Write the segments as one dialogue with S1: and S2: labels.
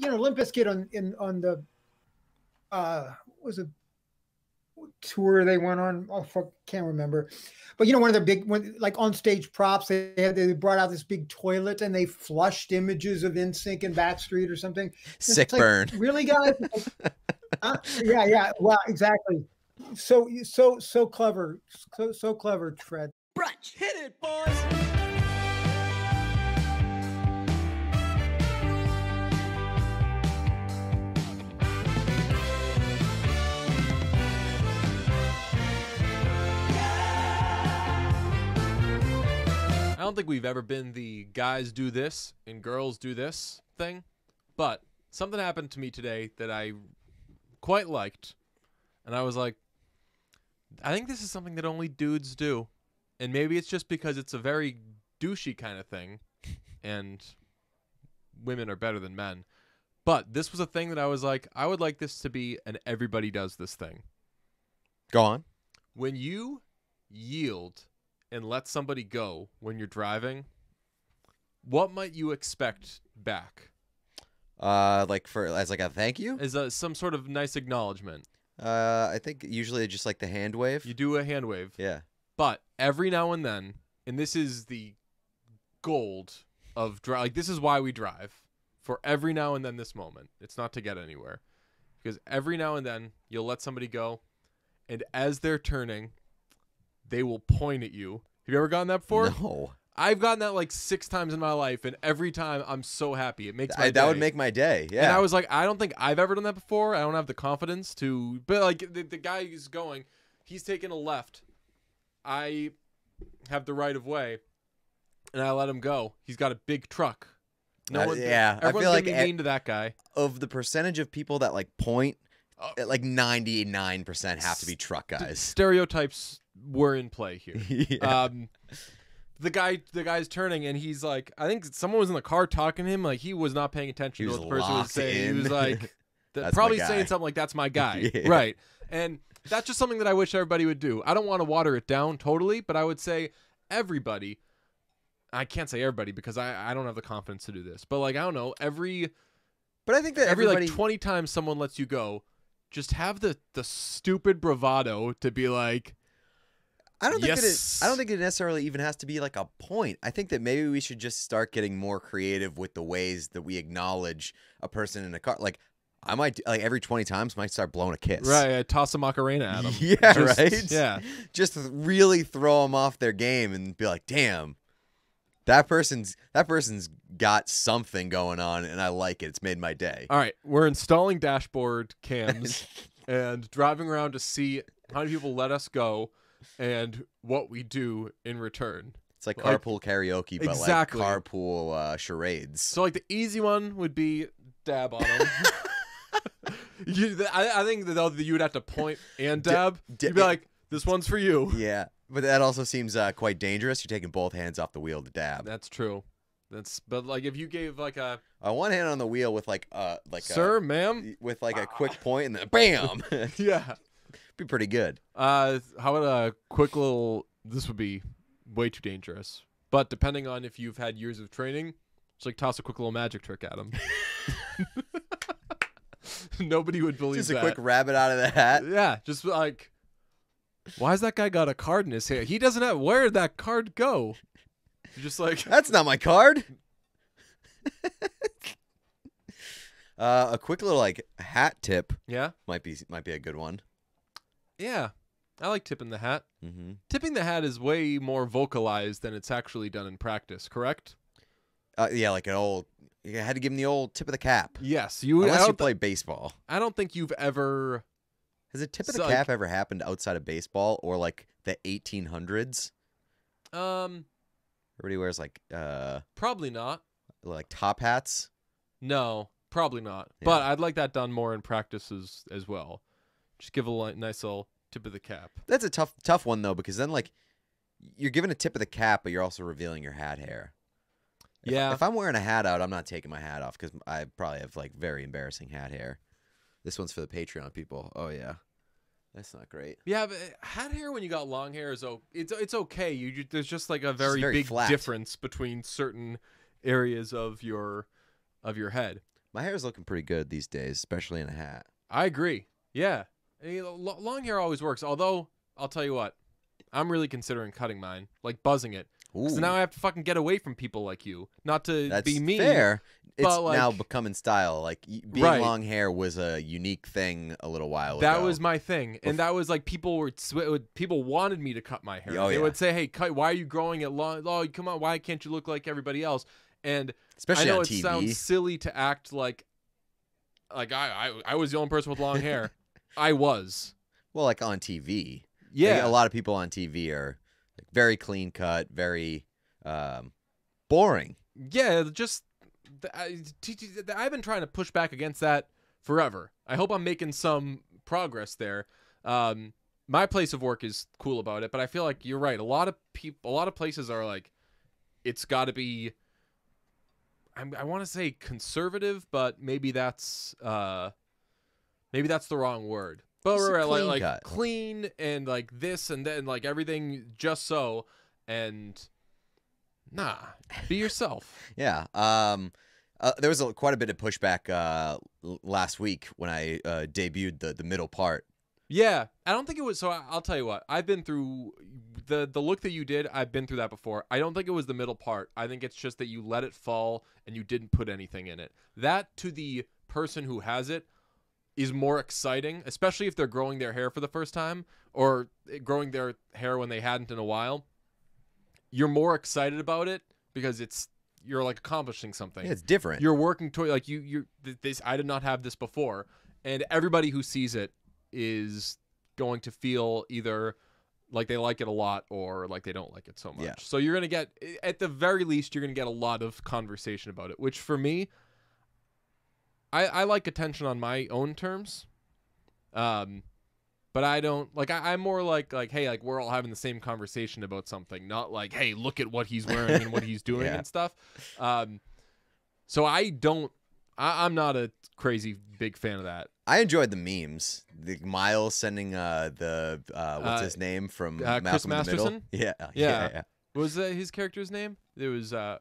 S1: you know, Limp Bizkit on in on the uh was it tour they went on? Oh, fuck, can't remember. But you know, one of the big one like on stage props, they had they brought out this big toilet and they flushed images of NSYNC and Backstreet or something. It's
S2: Sick
S1: like,
S2: burn.
S1: Really, guys? Uh, yeah, yeah. Well, exactly. So so so clever, so so clever, Fred.
S3: Brunch. Hit it, boys.
S4: Don't think we've ever been the guys do this and girls do this thing, but something happened to me today that I quite liked. And I was like, I think this is something that only dudes do. And maybe it's just because it's a very douchey kind of thing and women are better than men. But this was a thing that I was like, I would like this to be an everybody does this thing.
S2: Go on.
S4: When you yield and let somebody go when you're driving, what might you expect back?
S2: Uh, like for as like a thank you.
S4: As a, some sort of nice acknowledgement.
S2: Uh, I think usually just like the hand wave.
S4: You do a hand wave.
S2: yeah.
S4: But every now and then, and this is the gold of drive. Like this is why we drive for every now and then. This moment, it's not to get anywhere, because every now and then you'll let somebody go, and as they're turning, they will point at you. Have you ever gotten that before?
S2: No.
S4: I've gotten that like six times in my life, and every time I'm so happy. It makes my
S2: I, that would make my day. Yeah.
S4: And I was like, I don't think I've ever done that before. I don't have the confidence to. But like the, the guy is going, he's taking a left. I have the right of way, and I let him go. He's got a big truck. No
S2: Uh,
S4: one.
S2: yeah, I feel like
S4: mean to that guy.
S2: of the percentage of people that like point, uh, like ninety nine percent have to be truck guys.
S4: stereotypes were in play here.
S2: yeah.
S4: Um, the guy, the guy's turning, and he's like, I think someone was in the car talking to him. Like he was not paying attention to what the person was saying. He was like, probably saying something like, "That's my guy,"
S2: Yeah.
S4: right? And that's just something that I wish everybody would do. I don't want to water it down totally, but I would say everybody. I can't say everybody because I, I don't have the confidence to do this, but like I don't know every
S2: but I think that
S4: every
S2: everybody.
S4: like 20 times someone lets you go just have the the stupid bravado to be like
S2: I don't think
S4: Yes.
S2: it, I don't think it necessarily even has to be like a point. I think that maybe we should just start getting more creative with the ways that we acknowledge a person in a car. Like I might like every twenty times might start blowing a kiss.
S4: right I toss a macarena at them
S2: Yeah,
S4: Just-
S2: right.
S4: yeah
S2: Just really throw them off their game and be like, "Damn, that person's that person's got something going on, and I like it. It's made my day."
S4: all right we're installing dashboard cams and driving around to see how many people let us go and what we do in return
S2: It's like
S4: Like-
S2: carpool karaoke, but
S4: Exactly.
S2: like carpool uh, charades.
S4: so like the easy one would be dab on them you, I, I think that you would have to point and dab
S2: d-
S4: you'd be like this one's for you
S2: Yeah, but that also seems uh, quite dangerous. You're taking both hands off the wheel to dab.
S4: that's true that's but like if you gave like a
S2: Uh, one hand on the wheel with like uh like
S4: sir ma'am
S2: with like a quick point and then bam,
S4: yeah
S2: be pretty good.
S4: Uh, how about a quick little? This would be way too dangerous. But depending on if you've had years of training, just like toss a quick little magic trick at him. Nobody would believe
S2: Just a
S4: that.
S2: quick rabbit out of the hat.
S4: yeah, just like, why's that guy got a card in his hand? He doesn't have. Where did that card go? You're just like,
S2: That's not my card. uh, a quick little like hat tip
S4: yeah,
S2: might be might be a good one.
S4: Yeah. I like tipping the hat.
S2: Mm-hmm.
S4: Tipping the hat is way more vocalized than it's actually done in practice. Correct?
S2: Uh, yeah, like an old. You had to give him the old tip of the cap.
S4: Yes. You.
S2: Unless you play baseball.
S4: I don't think you've ever.
S2: Has a tip of
S4: So,
S2: the
S4: like-
S2: cap ever happened outside of baseball or like the 1800s?
S4: Um.
S2: Everybody wears like uh
S4: Probably not.
S2: like top hats.
S4: No, probably not.
S2: Yeah.
S4: But I'd like that done more in practice as, as well. Just give a nice little tip of the cap.
S2: That's a tough tough one though because then like you're giving a tip of the cap, but you're also revealing your hat hair. If,
S4: Yeah.
S2: If I'm wearing a hat out, I'm not taking my hat off because I probably have like very embarrassing hat hair. This one's for the Patreon people. Oh yeah, that's not great.
S4: Yeah, but uh, hat hair when you got long hair is o- it's it's okay. You there's just like a very,
S2: very
S4: big
S2: flat.
S4: difference between certain areas of your of your head.
S2: My hair is looking pretty good these days, especially in a hat.
S4: I agree. Yeah, Eh, long hair always works. Although I'll tell you what, I'm really considering cutting mine, like buzzing it.
S2: Ooh,
S4: So now I have to fucking get away from people like you. Not to
S2: that's
S4: be mean.
S2: fair. It's
S4: but,
S2: now
S4: like-
S2: becoming style. Like being
S4: Right.
S2: long hair was a unique thing a little while
S4: That
S2: ago.
S4: That was my thing, and that was like people were sw- uh, people wanted me to cut my hair.
S2: Oh,
S4: they
S2: yeah.
S4: would say, "Hey, cut! Why are you growing it long? Oh, come on! Why can't you look like everybody else?" And
S2: especially
S4: I know it
S2: TV.
S4: sounds silly to act like like I, I I was the only person with long hair. I was.
S2: well, like on TV. Like,
S4: Yeah.
S2: a lot of people on TV are like very clean cut, very um, boring.
S4: yeah, just I, t- t- th- I've been trying to push back against that forever. I hope I'm making some progress there. Um, my place of work is cool about it, but I feel like you're right. A lot of people, a lot of places are like, it's got to be. I'm, I want to say conservative, but maybe that's uh, maybe that's the wrong word. But right, like,
S2: clean
S4: like
S2: cut.
S4: clean and like this and then like everything just so and nah, be yourself.
S2: Yeah. Um, uh, there was a, quite a bit of pushback uh, last week when I uh, debuted the the middle part.
S4: Yeah, I don't think it was. So I- I'll tell you what. I've been through the the look that you did. I've been through that before. I don't think it was the middle part. I think it's just that you let it fall and you didn't put anything in it. That to the person who has it is more exciting, especially if they're growing their hair for the first time or growing their hair when they hadn't in a while. You're more excited about it because it's you're like accomplishing something
S2: Yeah, it's different.
S4: you're working toward like you you this i did not have this before and everybody who sees it is going to feel either like they like it a lot or like they don't like it so much
S2: Yeah.
S4: so you're gonna get at the very least you're gonna get a lot of conversation about it which for me i i like attention on my own terms um but I don't like. I, I'm more like like, hey, like we're all having the same conversation about something, not like, hey, look at what he's wearing and what he's doing
S2: Yeah.
S4: and stuff. Um, so I don't. I, I'm not a crazy big fan of that.
S2: I enjoyed the memes. The Miles sending uh, the uh, what's
S4: Uh,
S2: his name from
S4: uh, Chris
S2: Malcolm in the Middle.
S4: Masterson?
S2: Yeah, yeah,
S4: Yeah.
S2: yeah.
S4: Was that his character's name? There was uh,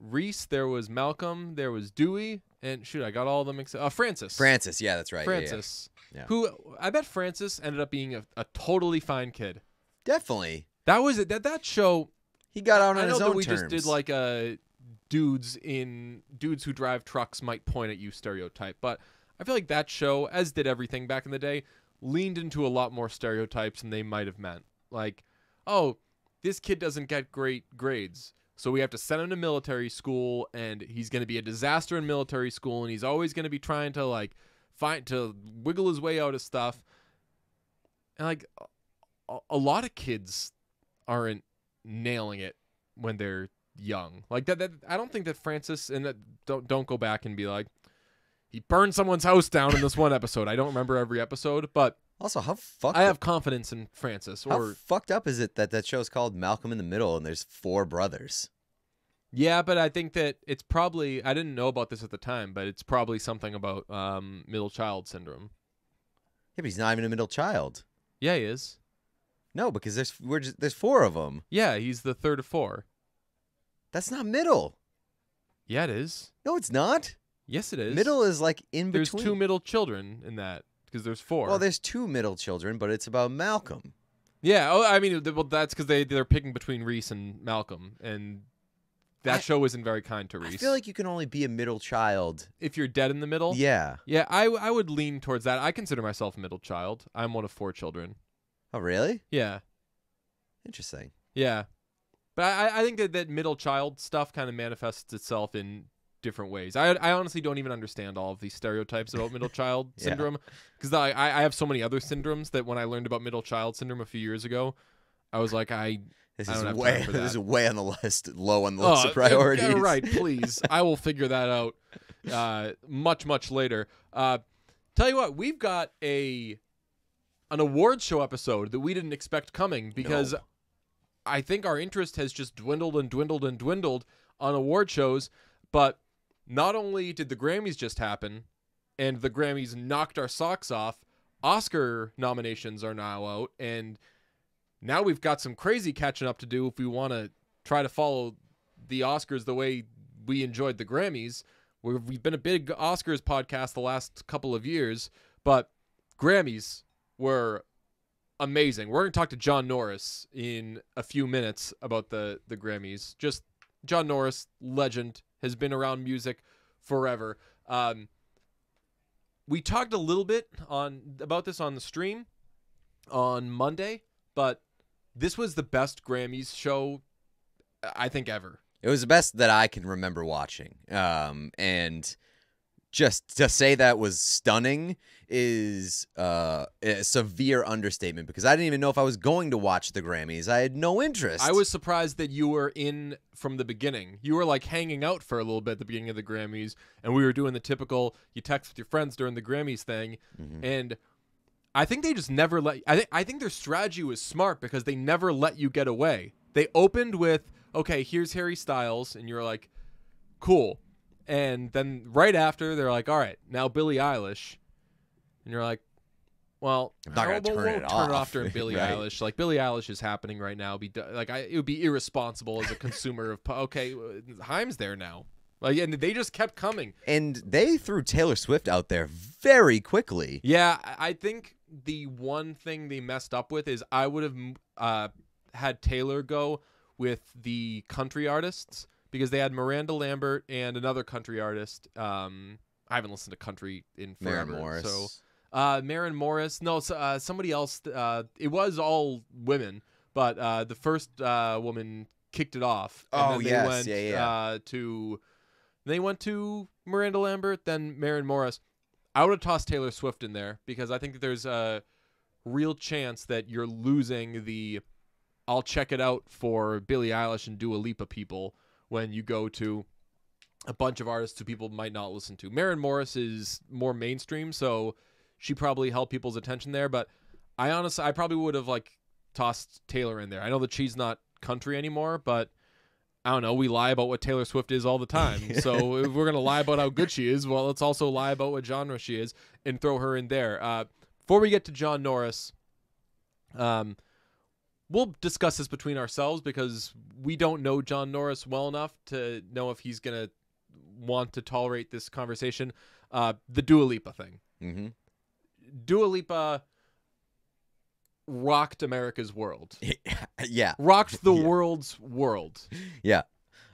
S4: Reese. There was Malcolm. There was Dewey. And shoot, I got all of them except uh, Francis.
S2: Francis, yeah, that's right. yeah, yeah.
S4: Francis.
S2: Yeah.
S4: Who I bet Francis ended up being a, a totally fine kid.
S2: Definitely.
S4: That was it. That that show.
S2: He got out on
S4: I know
S2: his own
S4: we
S2: terms.
S4: just did like a dudes in dudes who drive trucks might point at you stereotype, but I feel like that show, as did everything back in the day, leaned into a lot more stereotypes than they might have meant. Like, oh, this kid doesn't get great grades. So we have to send him to military school and he's going to be a disaster in military school and he's always going to be trying to like find to wiggle his way out of stuff. And like a, a lot of kids aren't nailing it when they're young. Like that, that I don't think that Francis and that don't don't go back and be like he burned someone's house down in this one episode. I don't remember every episode, but
S2: Also, how fucked
S4: I have confidence in Francis.
S2: how
S4: Or
S2: fucked up is it that that show is called Malcolm in the Middle and there's four brothers?
S4: yeah, but I think that it's probably I didn't know about this at the time, but it's probably something about um, middle child syndrome.
S2: Yeah, but he's not even a middle child.
S4: Yeah, he is.
S2: No, because there's we're just, there's four of them.
S4: Yeah, he's the third of four.
S2: That's not middle.
S4: Yeah, it is.
S2: No, it's not.
S4: Yes, it is.
S2: Middle is like in between.
S4: There's two middle children in that because there's four.
S2: Well, there's two middle children, but it's about Malcolm.
S4: Yeah, oh, I mean, well, that's because they they're picking between Reese and Malcolm, and that
S2: I-
S4: show isn't very kind to Reese.
S2: I feel like you can only be a middle child.
S4: if you're dead in the middle,
S2: Yeah.
S4: yeah, I I would lean towards that. I consider myself a middle child. I'm one of four children.
S2: Oh, really?
S4: Yeah,
S2: Interesting.
S4: yeah, but I I think that that middle child stuff kind of manifests itself in different ways. I I honestly don't even understand all of these stereotypes about middle child
S2: Yeah.
S4: syndrome because I I have so many other syndromes that when I learned about middle child syndrome a few years ago, I was like I
S2: This
S4: I
S2: is way this is way on the list, low on the
S4: Oh,
S2: list of priorities.
S4: yeah, right, please. I will figure that out uh, much, much later. Uh, tell you what, we've got a an award show episode that we didn't expect coming because
S2: No.
S4: I think our interest has just dwindled and dwindled and dwindled on award shows. But not only did the Grammys just happen, and the Grammys knocked our socks off, Oscar nominations are now out, and now we've got some crazy catching up to do if we want to try to follow the Oscars the way we enjoyed the Grammys. we've, we've been a big Oscars podcast the last couple of years, but Grammys were amazing. We're going to talk to John Norris in a few minutes about the the Grammys. Just John Norris, legend, has been around music forever. Um, we talked a little bit on about this on the stream on Monday, but this was the best Grammys show I think ever.
S2: It was the best that I can remember watching. Um, and just to say that was stunning is uh, a severe understatement because I didn't even know if I was going to watch the Grammys. I had no interest.
S4: I was surprised that you were in from the beginning. You were like hanging out for a little bit at the beginning of the Grammys, and we were doing the typical you text with your friends during the Grammys thing.
S2: Mhm.
S4: And I think they just never let. I think I think their strategy was smart because they never let you get away. They opened with, "Okay, here's Harry Styles," and you're like, "Cool." And then right after, they're like, "All right, now Billie Eilish," and you're like, "Well,
S2: I'm not gonna turn it
S4: turn
S2: off.
S4: off during Billie
S2: Right.
S4: Eilish. Like Billie Eilish is happening right now. Be like, I it would be irresponsible as a consumer of. Okay, Haim's there now. Like, and they just kept coming.
S2: and they threw Taylor Swift out there very quickly.
S4: Yeah, I I think the one thing they messed up with is I would have uh, had Taylor go with the country artists because they had Miranda Lambert and another country artist. Um, I haven't listened to country in
S2: Maren
S4: forever.
S2: Morris.
S4: So, uh, Maren Morris. No, uh, somebody else. Uh, it was all women, but uh, the first uh, woman kicked it off. And
S2: Oh,
S4: then they
S2: yes.
S4: went,
S2: Yeah, yeah.
S4: Uh, to they went to Miranda Lambert, then Maren Morris. I would have tossed Taylor Swift in there because I think that there's a real chance that you're losing the I'll check it out for Billie Eilish and Dua Lipa people when you go to a bunch of artists who people might not listen to. Maren Morris is more mainstream, so she probably held people's attention there. But I honestly, I probably would have like tossed Taylor in there. I know that she's not country anymore, but I don't know. We lie about what Taylor Swift is all the time. so if we're gonna lie about how good she is, well, let's also lie about what genre she is and throw her in there. Uh, before we get to John Norris, um, we'll discuss this between ourselves because we don't know John Norris well enough to know if he's gonna want to tolerate this conversation. Uh, the Dua Lipa thing.
S2: hmm
S4: Dua Lipa rocked America's world.
S2: yeah,
S4: Rocked the
S2: Yeah.
S4: world's world.
S2: yeah.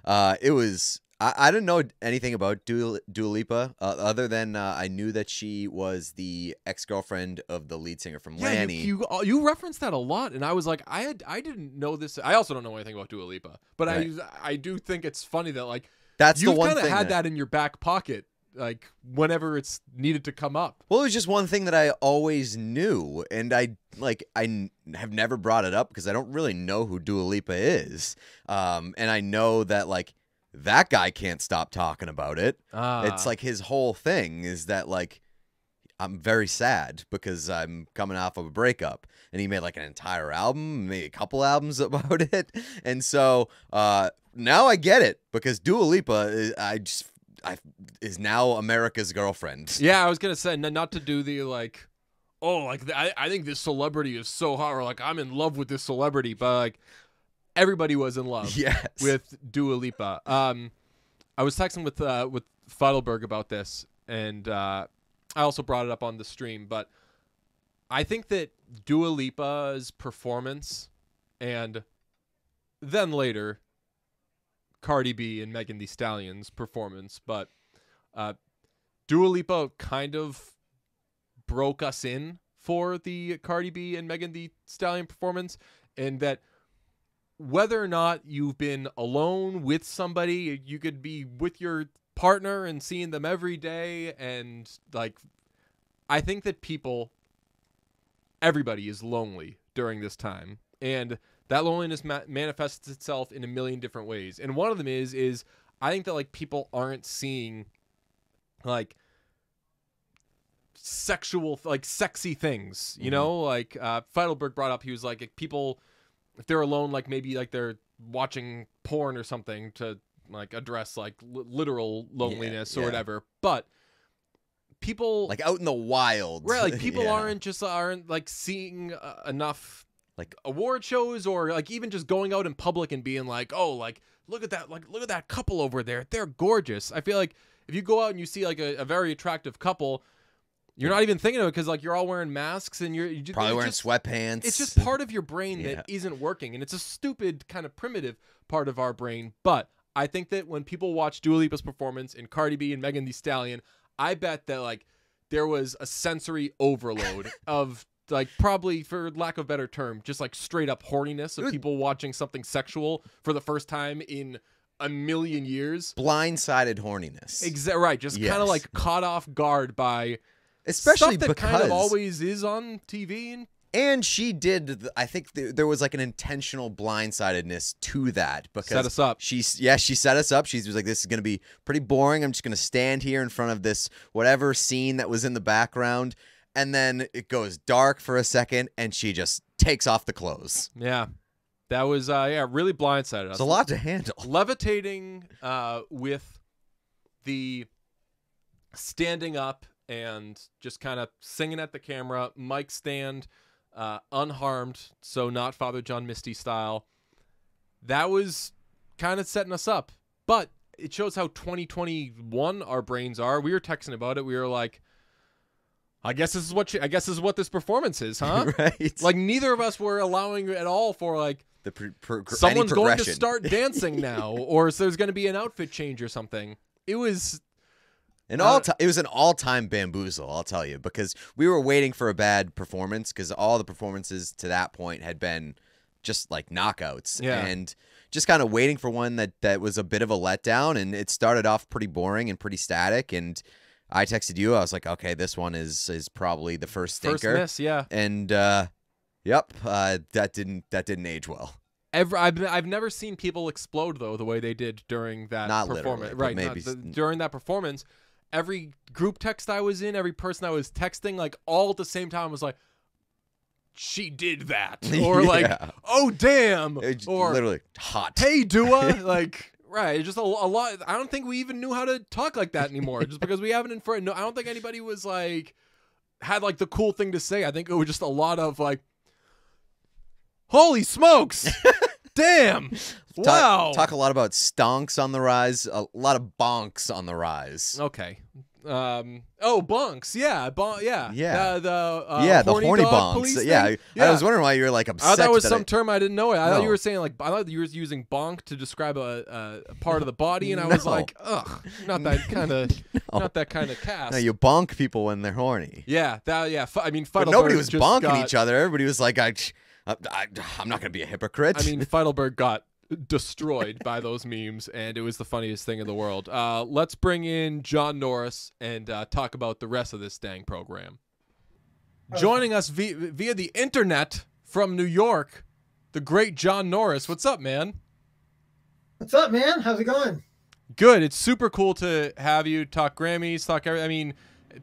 S2: Uh, it was. I, I didn't know anything about Dua, Dua Lipa uh, other than uh, I knew that she was the ex girlfriend of the lead singer from
S4: Yeah,
S2: LANY.
S4: you, you uh, you referenced that a lot, and I was like, I had I didn't know this. I also don't know anything about Dua Lipa, but
S2: Right.
S4: I I do think it's funny that like
S2: That's one
S4: kind of had that in your back pocket, like whenever it's needed to come up.
S2: Well, it was just one thing that I always knew, and I like I n- have never brought it up because I don't really know who Dua Lipa is, um, and I know that like that guy can't stop talking about it.
S4: Ah,
S2: It's like his whole thing is that like I'm very sad because I'm coming off of a breakup, and he made like an entire album, made a couple albums about it, and so uh, now I get it because Dua Lipa, is, I just I is now America's girlfriend.
S4: yeah, I was gonna say not to do the like, oh, like th- I I think this celebrity is so hot, or like I'm in love with this celebrity, but like everybody was in love.
S2: Yes.
S4: with Dua Lipa. Um, I was texting with uh, with Feidelberg about this, and uh, I also brought it up on the stream. But I think that Dua Lipa's performance, and then later, Cardi B and Megan Thee Stallion's performance, but uh, Dua Lipa kind of broke us in for the Cardi B and Megan Thee Stallion performance, and that whether or not you've been alone with somebody, you could be with your partner and seeing them every day. And like, I think that people, everybody is lonely during this time. And that loneliness ma- manifests itself in a million different ways. And one of them is, is I think that like people aren't seeing like sexual, like sexy things, you
S2: Mhm.
S4: know, like uh, Feidelberg brought up, he was like, people, if they're alone, like maybe like they're watching porn or something to like address like li- literal loneliness or
S2: yeah.
S4: whatever. But people
S2: like out in the wild.
S4: right, like people
S2: Yeah.
S4: aren't just aren't like seeing uh, enough
S2: Like-
S4: award shows or like even just going out in public and being like, oh, like look at that, like look at that couple over there, they're gorgeous. I feel like if you go out and you see like a, a very attractive couple, you're not even thinking of it because like you're all wearing masks and you're you ju-
S2: Probably wearing
S4: just-
S2: sweatpants.
S4: It's just part of your brain
S2: Yeah.
S4: that isn't working, and it's a stupid kind of primitive part of our brain. But I think that when people watch Dua Lipa's performance in Cardi B and Megan Thee Stallion, I bet that like there was a sensory overload of like probably for lack of a better term, just like straight up horniness of people watching something sexual for the first time in a million years.
S2: blindsided horniness.
S4: Exactly right, just kind of like caught off guard by
S2: Especially
S4: stuff that
S2: because
S4: kind of always is on TV and
S2: and she did i think th- there was like an intentional blindsidedness to that because
S4: set us up.
S2: she's yeah she set us up. She was like this is going to be pretty boring. I'm just going to stand here in front of this whatever scene that was in the background. And then it goes dark for a second and she just takes off the clothes.
S4: Yeah, that was uh, yeah really blindsided us.
S2: it's a lot to handle.
S4: Levitating uh, with the standing up and just kind of singing at the camera, mic stand, uh, unharmed, so not Father John Misty style. That was kind of setting us up, but it shows how 2021 our brains are. We were texting about it. We were like, "I guess this is what she, I guess this is what this performance is, huh?"
S2: right
S4: like neither of us were allowing at all for like
S2: the pro- pro-
S4: someone's going to start dancing now or there's going to be an outfit change or something it was
S2: An
S4: Uh,
S2: all it was an all-time bamboozle, I'll tell you, because we were waiting for a bad performance because all the performances to that point had been just like knockouts,
S4: Yeah.
S2: and just kind of waiting for one that that was a bit of a letdown, and it started off pretty boring and pretty static, and I texted you, I was like, okay, this one is is probably the first
S4: first
S2: stinker,
S4: miss yeah
S2: and uh, yep, uh, that didn't that didn't age well.
S4: Ever, I've, I've never seen people explode though the way they did during that
S2: Not
S4: performance right not
S2: maybe
S4: the- during that performance every group text i was in every person i was texting like all at the same time was like she did that or like oh damn
S2: It's
S4: or
S2: literally hot.
S4: hey Dua, like right, it's just a, a lot. I don't think we even knew how to talk like that anymore, just because we haven't in front. No, I don't think anybody was like had like the cool thing to say. I think it was just a lot of like, holy smokes, damn,
S2: Talk,
S4: wow.
S2: talk a lot about stonks on the rise, a lot of bonks on the rise.
S4: okay. Um. Oh, bonks. Yeah. Bon- yeah.
S2: Yeah.
S4: The, the uh,
S2: yeah, the
S4: horny
S2: bonks. Yeah,
S4: thing?
S2: I, was wondering why you were like obsessed.
S4: I thought that was some
S2: I-
S4: term I didn't know. It. I thought you were saying like I thought you were using bonk to describe a, a, part of the body, and I was like, ugh, not that kind of,
S2: No.
S4: not that kind of cast.
S2: no, you bonk people when they're horny.
S4: yeah, that yeah. F- I mean,
S2: But nobody was bonking
S4: got-
S2: each other. Everybody was like, I, I, I I'm not gonna be a hypocrite.
S4: I mean, Feidelberg got destroyed by those memes, and it was the funniest thing in the world. Uh, let's bring in John Norris and uh, talk about the rest of this dang program. Joining us via, via the internet from New York, the great John Norris. What's up, man?
S1: What's up, man? How's it going?
S4: Good. It's super cool to have you talk Grammys, talk. every- I mean,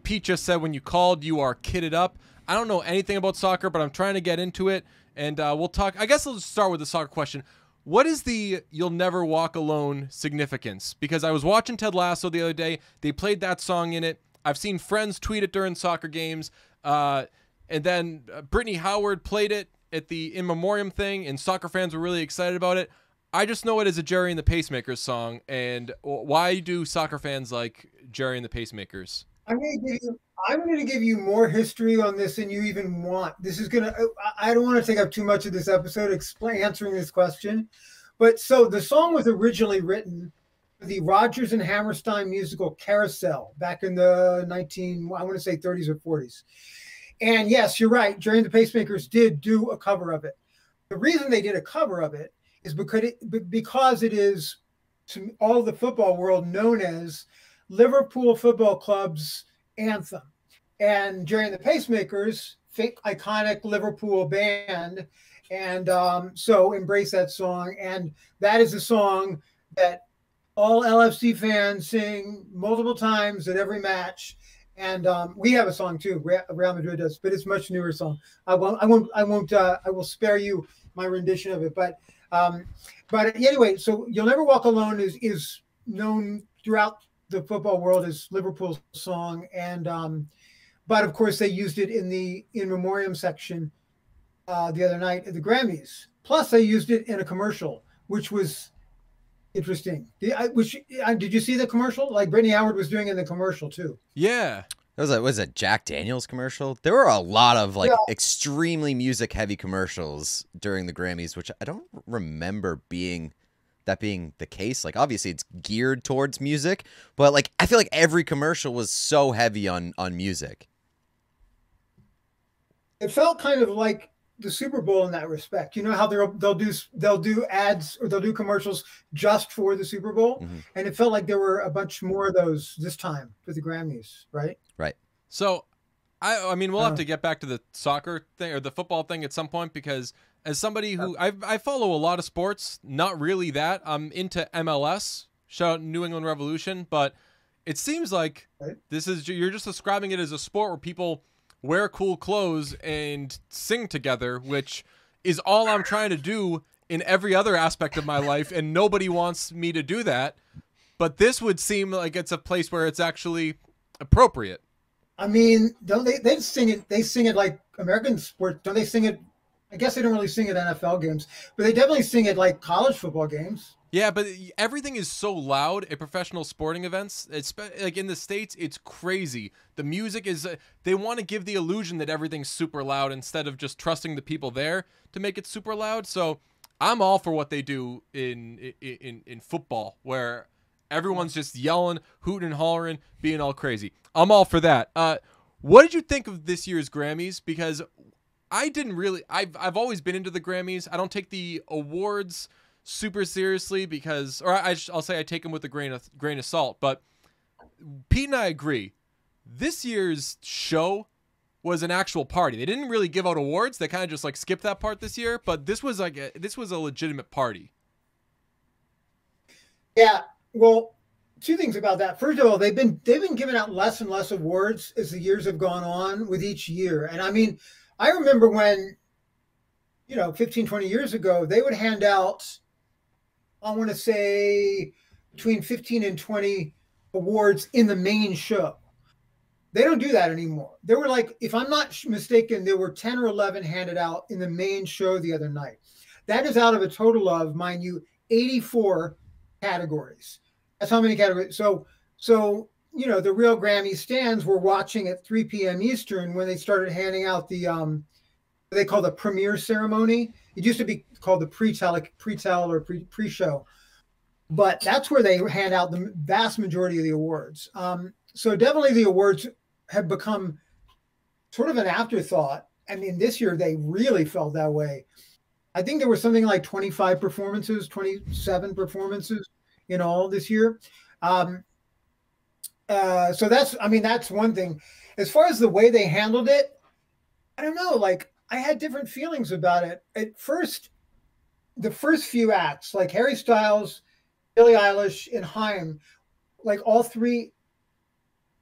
S4: Pete just said when you called, you are kitted up. I don't know anything about soccer, but I'm trying to get into it, and uh, we'll talk. I guess let's start with the soccer question. What is the "You'll Never Walk Alone" significance? Because I was watching Ted Lasso the other day. They played that song in it. I've seen friends tweet it during soccer games, uh, and then uh, Brittany Howard played it at the in memoriam thing, and soccer fans were really excited about it. I just know it as a Gerry and the Pacemakers song, and why do soccer fans like Gerry and the Pacemakers?
S1: I'm gonna give you. I'm gonna give you more history on this than you even want. This is gonna. I- I don't want to take up too much of this episode explain answering this question, but so the song was originally written for the Rodgers and Hammerstein musical Carousel back in the 19. I want to say 30s or 40s. And yes, you're right. And the Pacemakers did do a cover of it. The reason they did a cover of it is because it because it is to all the football world known as Liverpool Football Club's anthem. And during the Pacemakers, iconic Liverpool band, and um, so embrace that song. And that is a song that all LFC fans sing multiple times at every match. And um, we have a song too. Real Madrid does, but it's much newer song. I won't. I won't. I won't. Uh, I will spare you my rendition of it. But um, but anyway, so "You'll Never Walk Alone" is is known throughout the football world as Liverpool's song, and um, but of course they used it in the in memoriam section uh, the other night at the Grammys. Plus, they used it in a commercial, which was Interesting. Did, I, which, uh, did you see the commercial? Like Brittany Howard was doing in the commercial too.
S4: Yeah.
S2: That was a was a Jack Daniels commercial. There were a lot of like
S1: Yeah.
S2: extremely music heavy commercials during the Grammys, which I don't remember being that being the case. Like obviously it's geared towards music, but like I feel like every commercial was so heavy on on music.
S1: It felt kind of like the Super Bowl in that respect. You know how they'll they'll do they'll do ads or they'll do commercials just for the Super Bowl,
S2: Mhm.
S1: and it felt like there were a bunch more of those this time for the Grammys, right? Right.
S4: So, I I mean, we'll have
S1: Uh.
S4: to get back to the soccer thing or the football thing at some point because as somebody who I I follow a lot of sports, not really that. I'm into MLS. Shout out New England Revolution, but it seems like this is you're just describing it as a sport where people wear cool clothes and sing together, which is all I'm trying to do in every other aspect of my life, and nobody wants me to do that. But this would seem like it's a place where it's actually appropriate.
S1: I mean, don't they? They sing it. They sing it like American sports. Don't they sing it? I guess they don't really sing at NFL games, but they definitely sing at like college football games.
S4: Yeah, but everything is so loud at professional sporting events. It's like in the states, it's crazy. The music is uh, they want to give the illusion that everything's super loud instead of just trusting the people there to make it super loud. So I'm all for what they do in in in, football, where everyone's just yelling, hooting, and hollering, being all crazy. I'm all for that. Uh, what did you think of this year's Grammys? Because I didn't really. I've I've always been into the Grammys. I don't take the awards super seriously because, or I, I'll say I take them with a grain of grain of salt. But Pete and I agree. This year's show was an actual party. They didn't really give out awards. They kind of just like skipped that part this year. But this was like a, this was a legitimate party.
S1: Yeah. Well, two things about that. First of all, they've been they've been giving out less and less awards as the years have gone on with each year. And I mean, I remember when you know, 15 20 years ago, they would hand out I want to say between 15 and 20 awards in the main show. They don't do that anymore. There were like, if I'm not mistaken, there were 10 or 11 handed out in the main show the other night. That is out of a total of, mind you, 84 categories. That's how many categories. So, so you know, the real Grammy stands were watching at 3 p.m. Eastern when they started handing out the um, they call the premiere ceremony. It used to be called the pre-tell, pre-tell or pre pre-show, but that's where they hand out the vast majority of the awards. Um, so definitely the awards have become sort of an afterthought. I mean, this year they really felt that way. I think there were something like 25 performances, 27 performances in all this year. Um, uh, so that's, I mean, that's one thing. As far as the way they handled it, I don't know. Like, I had different feelings about it. At first, the first few acts, like Harry Styles, Billie Eilish, and Haim, like all three.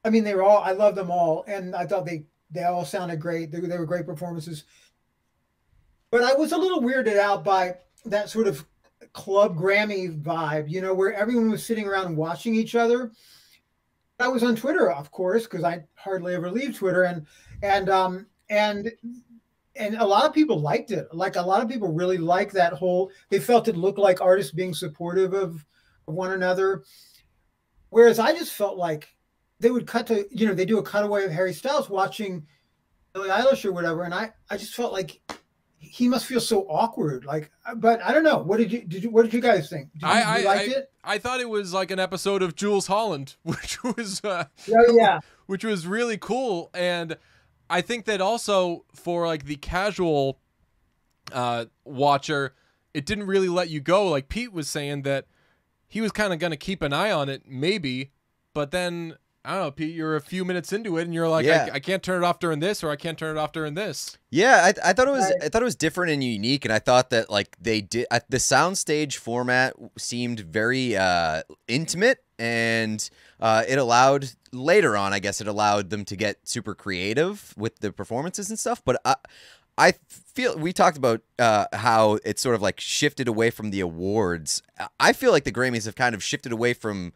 S1: I mean, they were all. I love them all, and I thought they they all sounded great. They, they were great performances. But I was a little weirded out by that sort of club Grammy vibe, you know, where everyone was sitting around watching each other. I was on Twitter, of course, because I hardly ever leave Twitter, and and um and and a lot of people liked it. Like a lot of people really liked that whole. They felt it looked like artists being supportive of, one another. Whereas I just felt like they would cut to you know they do a cutaway of Harry Styles watching Billie Eilish or whatever, and I I just felt like he must feel so awkward. Like, but I don't know. What did you did you what did you guys think? Did you,
S4: I-
S1: you
S4: I-
S1: liked it?
S4: I thought it was like an episode of Jools Holland, which was uh,
S1: Yeah, yeah.
S4: which was really cool and i think that also for like the casual uh watcher it didn't really let you go like pete was saying that he was kind of going to keep an eye on it maybe but then i don't know pete you're a few minutes into it and you're like
S2: Yeah.
S4: I, I can't turn it off during this or i can't turn it off during this
S2: Yeah, I, I thought it was I thought it was different and unique, and I thought that like they did uh, the soundstage format seemed very uh, intimate, and uh, it allowed later on, I guess, it allowed them to get super creative with the performances and stuff. But I, I feel we talked about uh, how it sort of like shifted away from the awards. I feel like the Grammys have kind of shifted away from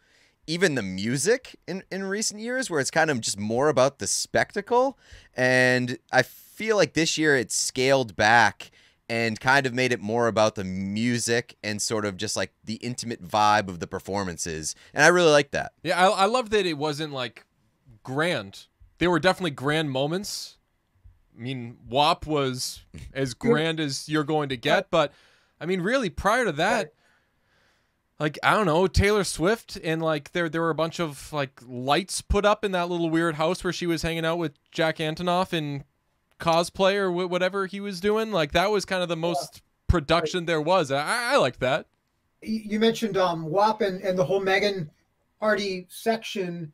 S2: even the music in, in recent years where it's kind of just more about the spectacle and i feel like this year it's scaled back and kind of made it more about the music and sort of just like the intimate vibe of the performances. And I really like that.
S4: Yeah, I, I love that it wasn't like grand. There were definitely grand moments. I mean, WAP was as grand as you're going to get, but I mean, really, prior to that, like I don't know, Taylor Swift and like there there were a bunch of like lights put up in that little weird house where she was hanging out with Jack Antonoff in cosplay or wh- whatever he was doing. Like that was kind of the most production there was. I, I like that.
S1: You mentioned um WAP and, and the whole Megan Cardi section.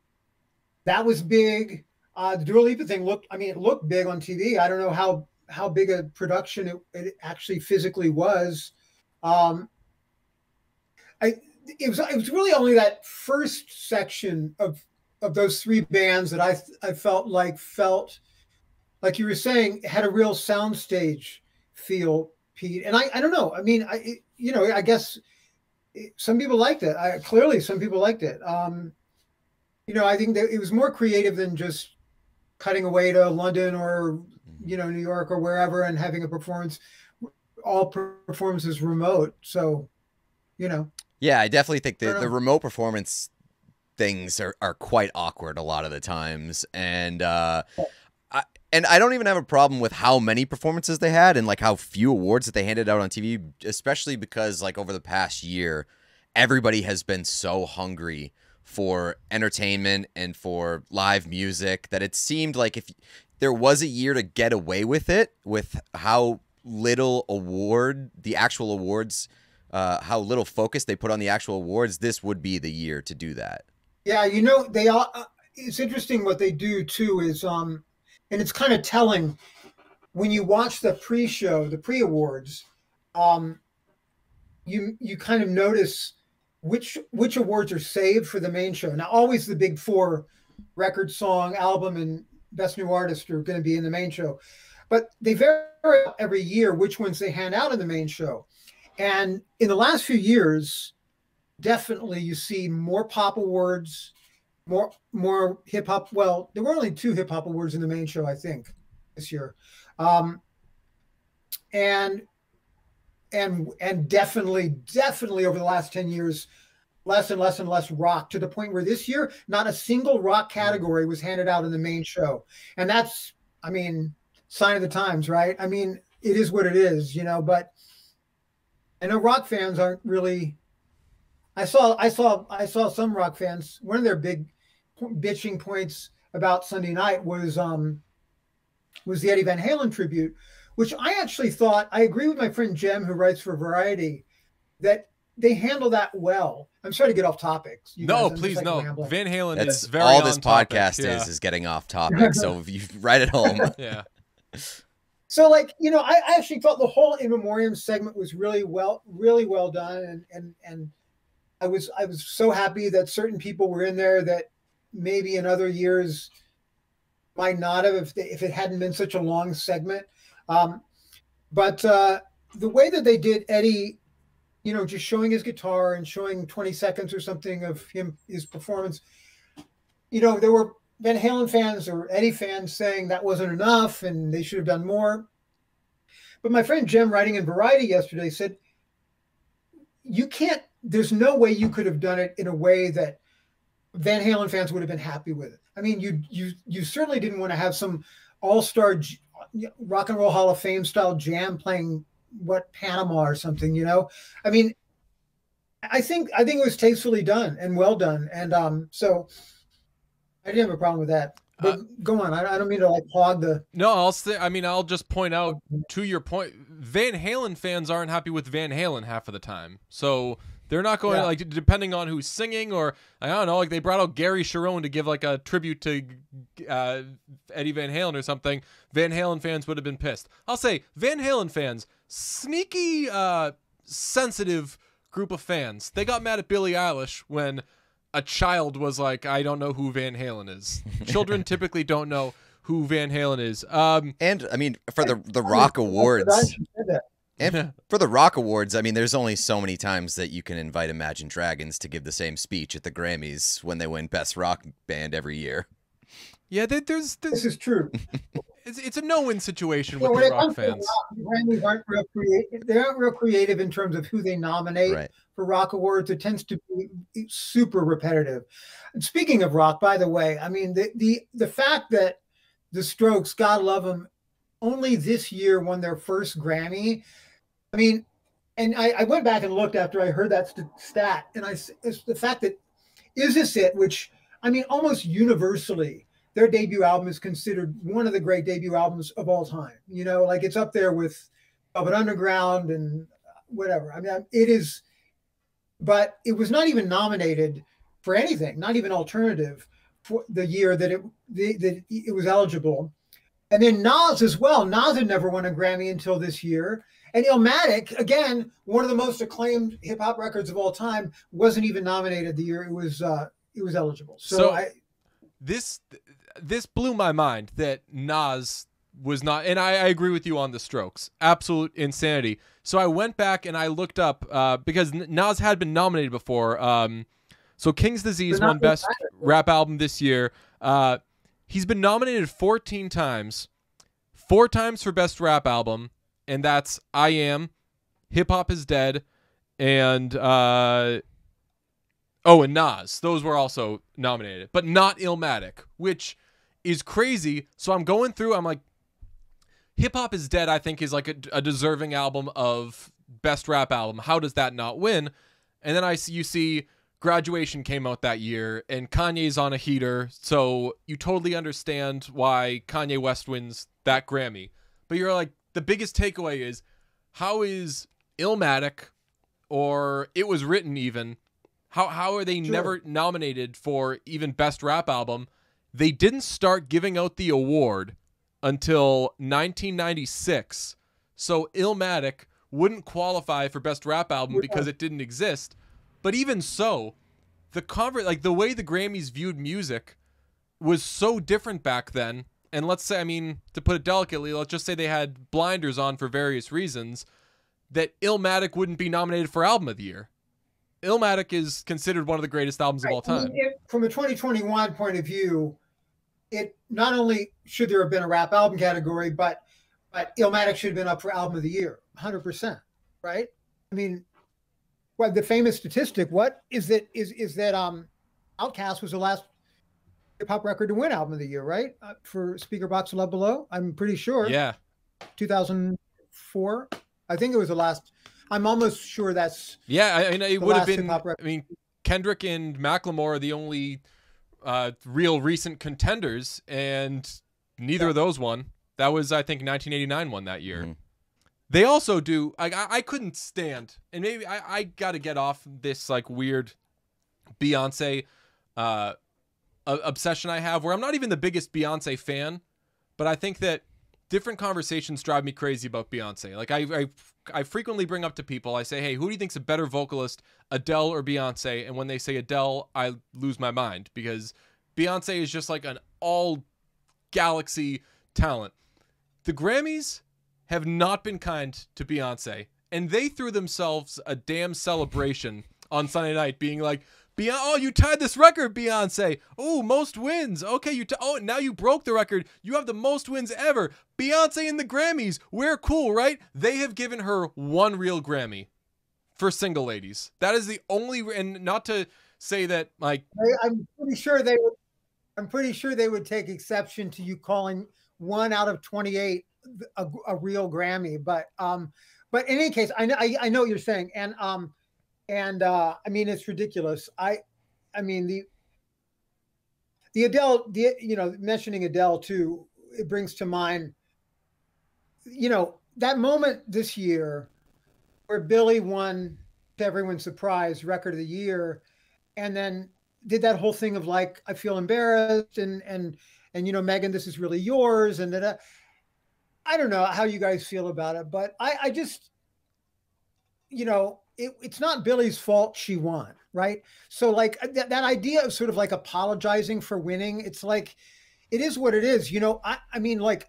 S1: That was big. Uh, the Dua Lipa thing looked. I mean, it looked big on TV. I don't know how how big a production it, it actually physically was. Um, I it was it was really only that first section of of those three bands that I I felt like felt like you were saying had a real soundstage feel, Pete. And I I don't know. I mean, I it, you know I guess some people liked it. I clearly some people liked it. Um, you know, I think that it was more creative than just cutting away to London or you know New York or wherever and having a performance. All performances remote, so you know.
S2: Yeah, I definitely think the, the remote performance things are, are quite awkward a lot of the times. And uh I and I don't even have a problem with how many performances they had and like how few awards that they handed out on TV, especially because like over the past year, everybody has been so hungry for entertainment and for live music that it seemed like if there was a year to get away with it with how little award the actual awards uh, how little focus they put on the actual awards, this would be the year to do that.
S1: Yeah, you know, they all. Uh, it's interesting what they do too. Is um, and it's kind of telling when you watch the pre-show, the pre-awards. Um, you you kind of notice which which awards are saved for the main show. Now, always the big four: record, song, album, and best new artist are going to be in the main show. But they vary every year which ones they hand out in the main show. And in the last few years, definitely you see more pop awards, more more hip hop. Well, there were only two hip hop awards in the main show, I think, this year, um, and and and definitely definitely over the last ten years, less and less and less rock to the point where this year not a single rock category was handed out in the main show, and that's I mean sign of the times, right? I mean it is what it is, you know, but I know rock fans aren't really. I saw, I saw, I saw some rock fans. One of their big bitching points about Sunday night was um was the Eddie Van Halen tribute, which I actually thought I agree with my friend Jem who writes for Variety that they handle that well. I'm sorry to get off topics.
S4: no, guys, please like no. Rambling. Van Halen
S2: That's
S4: is very
S2: all this
S4: topic.
S2: podcast
S4: yeah.
S2: is is getting off topic. so if you right at home.
S4: yeah.
S1: So, like, you know, I, I, actually thought the whole in memoriam segment was really well, really well done, and and and I was I was so happy that certain people were in there that maybe in other years might not have if they, if it hadn't been such a long segment. Um, but uh, the way that they did Eddie, you know, just showing his guitar and showing 20 seconds or something of him his performance, you know, there were Van Halen fans or Eddie fans saying that wasn't enough and they should have done more. But my friend Jem, writing in Variety yesterday, said, You can't, there's no way you could have done it in a way that Van Halen fans would have been happy with it. I mean, you you you certainly didn't want to have some all-star rock and roll Hall of Fame style jam playing what Panama or something, you know. I mean, I think I think it was tastefully done and well done, and um, so I didn't have a problem with that. But uh, go on. I, I, don't mean to like hog the.
S4: No, I'll say. I mean, I'll just point out to your point. Van Halen fans aren't happy with Van Halen half of the time, so they're not going yeah. like depending on who's singing or I don't know. Like they brought out Gary Cherone to give like a tribute to uh, Eddie Van Halen or something. Van Halen fans would have been pissed. I'll say Van Halen fans, sneaky, uh, sensitive group of fans. They got mad at Billie Eilish when a child was like, I don't know who Van Halen is. Children typically don't know who Van Halen is. Um,
S2: and I mean, for the the Rock Awards, and for the Rock Awards, I mean, there's only so many times that you can invite Imagine Dragons to give the same speech at the Grammys when they win Best Rock Band every year.
S4: Yeah, there's, there's...
S1: this is true.
S4: it's, it's a no-win situation
S1: Well,
S4: with the rock
S1: comes to
S4: fans.
S1: rock, Grammys aren't real creative. They aren't real creative in terms of who they nominate
S2: Right.
S1: for rock awards. It tends to be super repetitive. And speaking of rock, by the way, I mean the the the fact that the Strokes, God love them, only this year won their first Grammy. I mean, and I, I went back and looked after I heard that st- stat, and I it's the fact that is this it, which I mean, almost universally, their debut album is considered one of the great debut albums of all time. You know, like it's up there with Velvet Underground and whatever. I mean, it is, but it was not even nominated for anything, not even alternative for the year that it the, that it was eligible. And then Nas as well. Nas had never won a Grammy until this year. And Illmatic, again, one of the most acclaimed hip hop records of all time, wasn't even nominated the year it was uh, it was eligible. So,
S4: So-
S1: I,
S4: this this blew my mind that Nas was not, and I, I agree with you on the Strokes, absolute insanity. So I went back and I looked up uh, because Nas had been nominated before. Um, so King's Disease won Best. Rap Album this year. Uh, he's been nominated 14 times, four times for Best Rap Album, and that's I Am, Hip Hop is Dead, and uh, Oh, and Nas. Those were also nominated, but not Illmatic, which is crazy. So I'm going through, I'm like, Hip Hop is Dead, I think, is like a, a deserving album of best rap album. How does that not win? And then I see you see Graduation came out that year, and Kanye's on a heater, so you totally understand why Kanye West wins that Grammy. But you're like, the biggest takeaway is how is Illmatic or It Was Written even how how are they
S1: Sure.
S4: never nominated for even best rap album? They didn't start giving out the award until 1996. So Illmatic wouldn't qualify for best rap album
S1: Yeah.
S4: because it didn't exist. But even so, the cover like the way the Grammys viewed music was so different back then. And let's say I mean to put it delicately, let's just say they had blinders on for various reasons that Illmatic wouldn't be nominated for album of the year. Illmatic is considered one of the greatest albums of all time.
S1: from a 2021 point of view, it not only should there have been a rap album category, but but Illmatic should have been up for album of the year, 100 percent, right? I mean, well, the famous statistic, what is that? Is is that um, OutKast was the last hip hop record to win album of the year, right? Uh, for Speakerboxxx Love Below, I'm pretty sure.
S4: Yeah.
S1: 2004, I think it was the last. I'm almost sure that's
S4: Yeah, I, I mean, it would have been. I mean, Kendrick and Macklemore are the only uh, real recent contenders, and neither of those won. That was, I think, 1989 one that year.
S2: Mhm.
S4: They also do. I, I I couldn't stand, and maybe I I got to get off this like weird Beyonce uh, obsession I have, where I'm not even the biggest Beyonce fan, but I think that different conversations drive me crazy about Beyonce. Like I, I, I frequently bring up to people, I say, "Hey, who do you think's a better vocalist, Adele or Beyonce?" And when they say Adele, I lose my mind because Beyonce is just like an all galaxy talent. The Grammys have not been kind to Beyonce, and they threw themselves a damn celebration on Sunday night, being like, Beyonce, oh, you tied this record, Beyonce. Oh, most wins. Okay, you. T- oh, now you broke the record. You have the most wins ever. Beyonce in the Grammys. We're cool, right? They have given her one real Grammy for single ladies. That is the only. And not to say that like
S1: I'm pretty sure they would. I'm pretty sure they would take exception to you calling one out of 28 a, a real Grammy. But um, but in any case, I know I, I know what you're saying, and um, and uh, I mean it's ridiculous. I, I mean the the Adele, the you know mentioning Adele too, it brings to mind, you know that moment this year where Billie won to everyone's surprise record of the year, and then did that whole thing of like I feel embarrassed and and and you know Megan this is really yours and that I don't know how you guys feel about it but I I just you know it, it's not Billie's fault she won right so like that, that idea of sort of like apologizing for winning it's like it is what it is you know I I mean like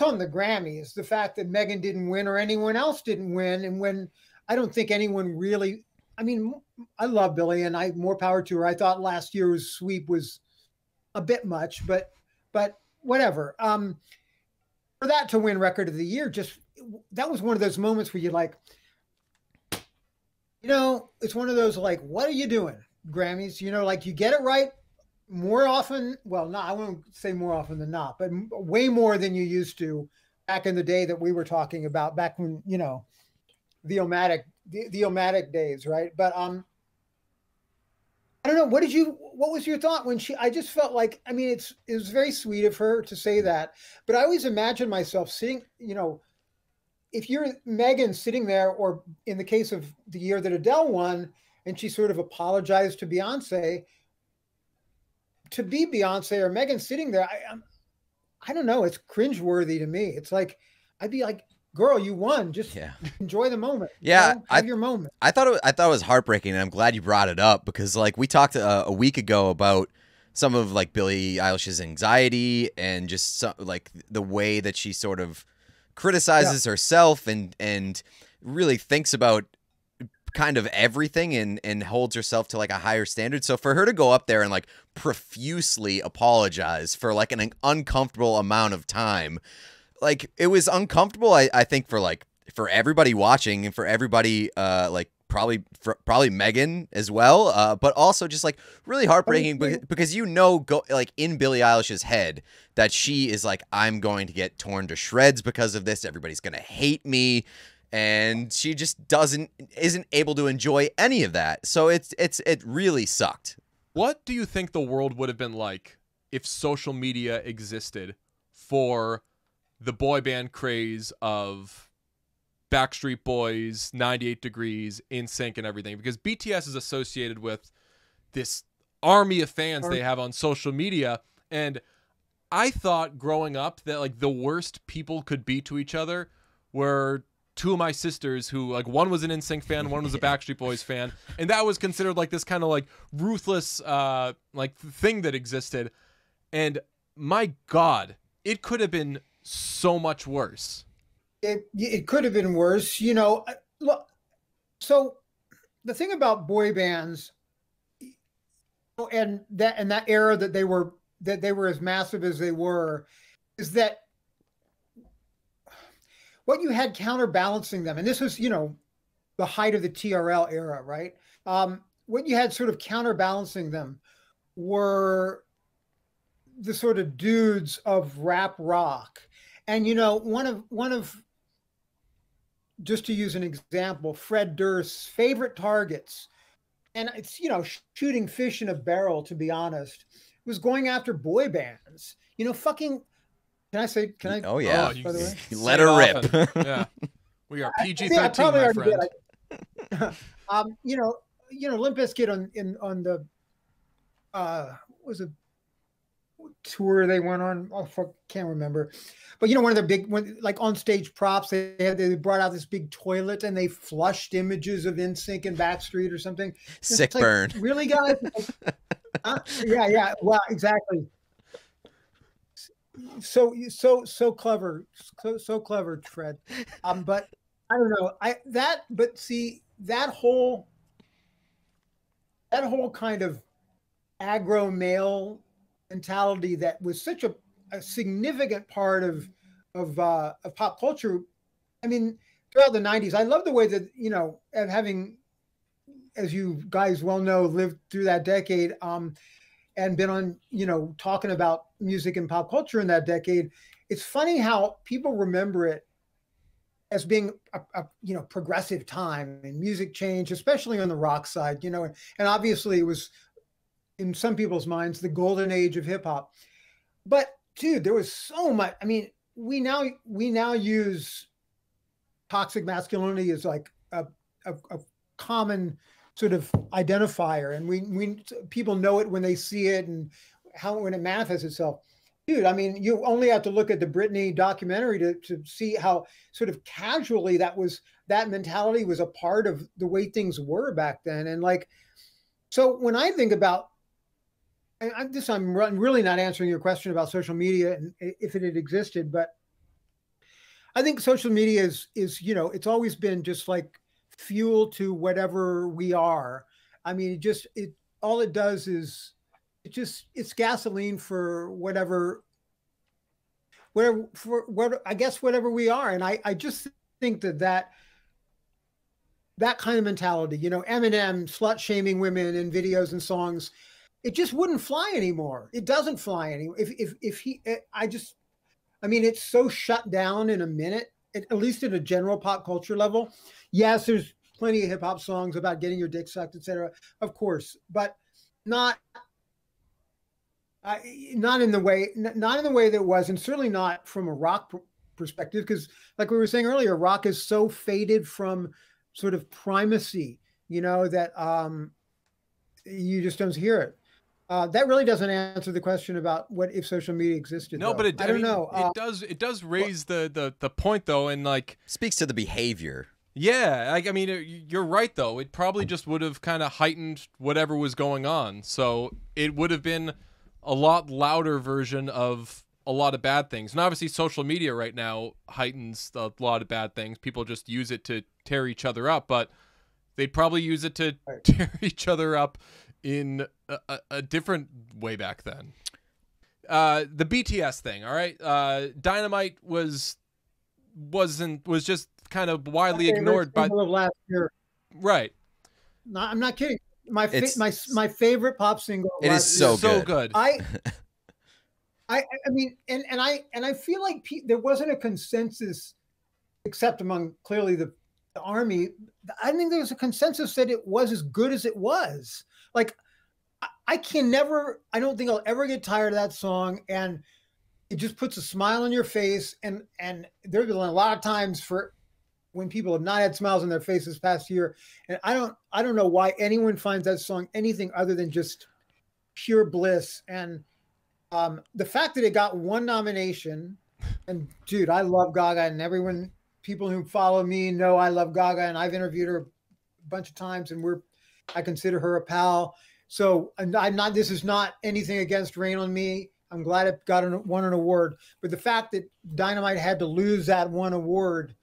S1: on the Grammys the fact that Megan didn't win or anyone else didn't win and when I don't think anyone really I mean, I love Billy, and I more power to her. I thought last year's sweep was a bit much, but but whatever. Um, for that to win record of the year, just that was one of those moments where you're like, you know, it's one of those like, what are you doing, Grammys? You know, like you get it right more often. Well, not I won't say more often than not, but way more than you used to back in the day that we were talking about back when you know the Illmatic the, Illmatic days, right? But um, I don't know. What did you? What was your thought when she? I just felt like. I mean, it's it was very sweet of her to say that, but I always imagine myself sitting. You know, if you're Megan sitting there, or in the case of the year that Adele won, and she sort of apologized to Beyonce, to be Beyonce or Megan sitting there, I, I'm, I don't know. It's cringeworthy to me. It's like I'd be like, "Girl, you won. Just
S2: Yeah.
S1: enjoy the moment.
S2: Yeah,
S1: you know?
S2: I-
S1: have your moment."
S2: I thought it, I thought it was heartbreaking, and I'm glad you brought it up because like we talked uh, a week ago about some of like Billie Eilish's anxiety and just some, like the way that she sort of criticizes herself and and really thinks about kind of everything and and holds herself to like a higher standard. So for her to go up there and like profusely apologize for like an uncomfortable amount of time, like it was uncomfortable. I I think for like for everybody watching and for everybody uh like probably for, probably Megan as well uh but also just like really heartbreaking
S1: But-
S2: because, because you know go like in Billie Eilish's head that she is like I'm going to get torn to shreds because of this. Everybody's going to hate me. And she just doesn't isn't able to enjoy any of that. So it's it's it really sucked.
S4: What do you think the world would have been like if social media existed for the boy band craze of Backstreet Boys, 98 Degrees, NSYNC, and everything? Because BTS is associated with this army of fans they have on social media. And I thought growing up that like the worst people could be to each other were two of my sisters who like one was an NSYNC fan, one was a Backstreet Boys fan, and that was considered like this kind of like ruthless uh like thing that existed. And my god, it could have been so much worse.
S1: It it could have been worse you know look so the thing about boy bands and that and that era that they were that they were as massive as they were is that what you had counterbalancing them and this was you know the height of the TRL era right? Um what you had sort of counterbalancing them were the sort of dudes of rap rock. And you know one of one of just to use an example, Fred Durst's favorite targets, and it's you know shooting fish in a barrel. To be honest, was going after boy bands. You know, fucking. Can I say? Can I?
S2: oh yeah
S4: Oh, you-
S1: by the way?
S4: you
S2: let
S4: say
S2: her rip
S4: often. yeah. We are PG
S1: Yeah, I
S4: 13,
S1: probably
S4: my
S1: already
S4: friend.
S1: did. I- um, you know, you know, Limp Bizkit on in on the uh was a tour they went on. Oh fuck, can't remember. But you know, one of the big one like on stage props, they had they brought out this big toilet and they flushed images of NSYNC and Backstreet or something. It's
S2: sick
S1: like,
S2: burn
S1: Really, guys? Uh, yeah, yeah. Well, exactly. So, so, so clever, so, so clever, Fred. Um, but I don't know. I that, but see that whole, that whole kind of aggro male mentality that was such a, a significant part of of uh, of pop culture. I mean, throughout the '90s, I love the way that you know, having as you guys well know, lived through that decade um, and been on, you know, talking about music and pop culture in that decade. It's funny how people remember it as being a, a you know progressive time and music change, especially on the rock side. You know, and, and obviously it was in some people's minds the golden age of hip hop. But dude, there was so much. I mean, we now we now use toxic masculinity as like a, a, a common sort of identifier and we we people know it when they see it and how when it manifests itself dude i mean you only have to look at the britney documentary to, to see how sort of casually that was that mentality was a part of the way things were back then and like so when i think about and i'm i'm re- really not answering your question about social media and if it had existed but i think social media is is you know it's always been just like fuel to whatever we are. I mean, it just it all it does is it just it's gasoline for whatever whatever for what I guess whatever we are. And I I just think that that that kind of mentality, you know, Eminem slut shaming women in videos and songs, it just wouldn't fly anymore. It doesn't fly anymore. If if if he, eh, I just, I mean, it's so shut down in a minute. At least at a general pop culture level. Yes, there's plenty of hip hop songs about getting your dick sucked, etc. Of course, but not uh, not in the way not in the way that it was, and certainly not from a rock perspective, because like we were saying earlier, rock is so faded from sort of primacy, you know, that um, you just don't hear it. Uh, that really doesn't answer the question about what if social media existed.
S4: No,
S1: though.
S4: but it,
S1: I don't know.
S4: It
S1: Uh,
S4: does. It does raise the, the the point though, and like
S2: Speaks to the behavior.
S4: Yeah, I, I mean, you're right though. It probably just would have kind of heightened whatever was going on. So it would have been a lot louder version of a lot of bad things. And obviously, social media right now heightens a lot of bad things. People just use it to tear each other up, but they'd probably use it to tear each other up in a, a, a different way back then. Uh, the BTS thing, all right. Uh, Dynamite was wasn't was just kind of widely
S1: favorite
S4: ignored by
S1: single of last year.
S4: right.
S1: Not, I'm not kidding. My fa- my my favorite pop single.
S2: It is
S1: last
S2: so
S1: year.
S4: so
S2: good.
S4: good.
S1: I, I, I mean, and and I and I feel like pe- there wasn't a consensus, except among clearly the, the army. I think there was a consensus that it was as good as it was. Like, I, can never. I don't think I'll ever get tired of that song, and it just puts a smile on your face. And and there's been a lot of times for when people have not had smiles on their faces past year, and I don't I don't know why anyone finds that song anything other than just pure bliss and um, the fact that it got one nomination, and dude, I love Gaga, and everyone, people who follow me know I love Gaga, and I've interviewed her a bunch of times, and we're, I consider her a pal. So, and I'm not. This is not anything against Rain on Me. I'm glad it got an, won an award, but the fact that Dynamite had to lose that one award,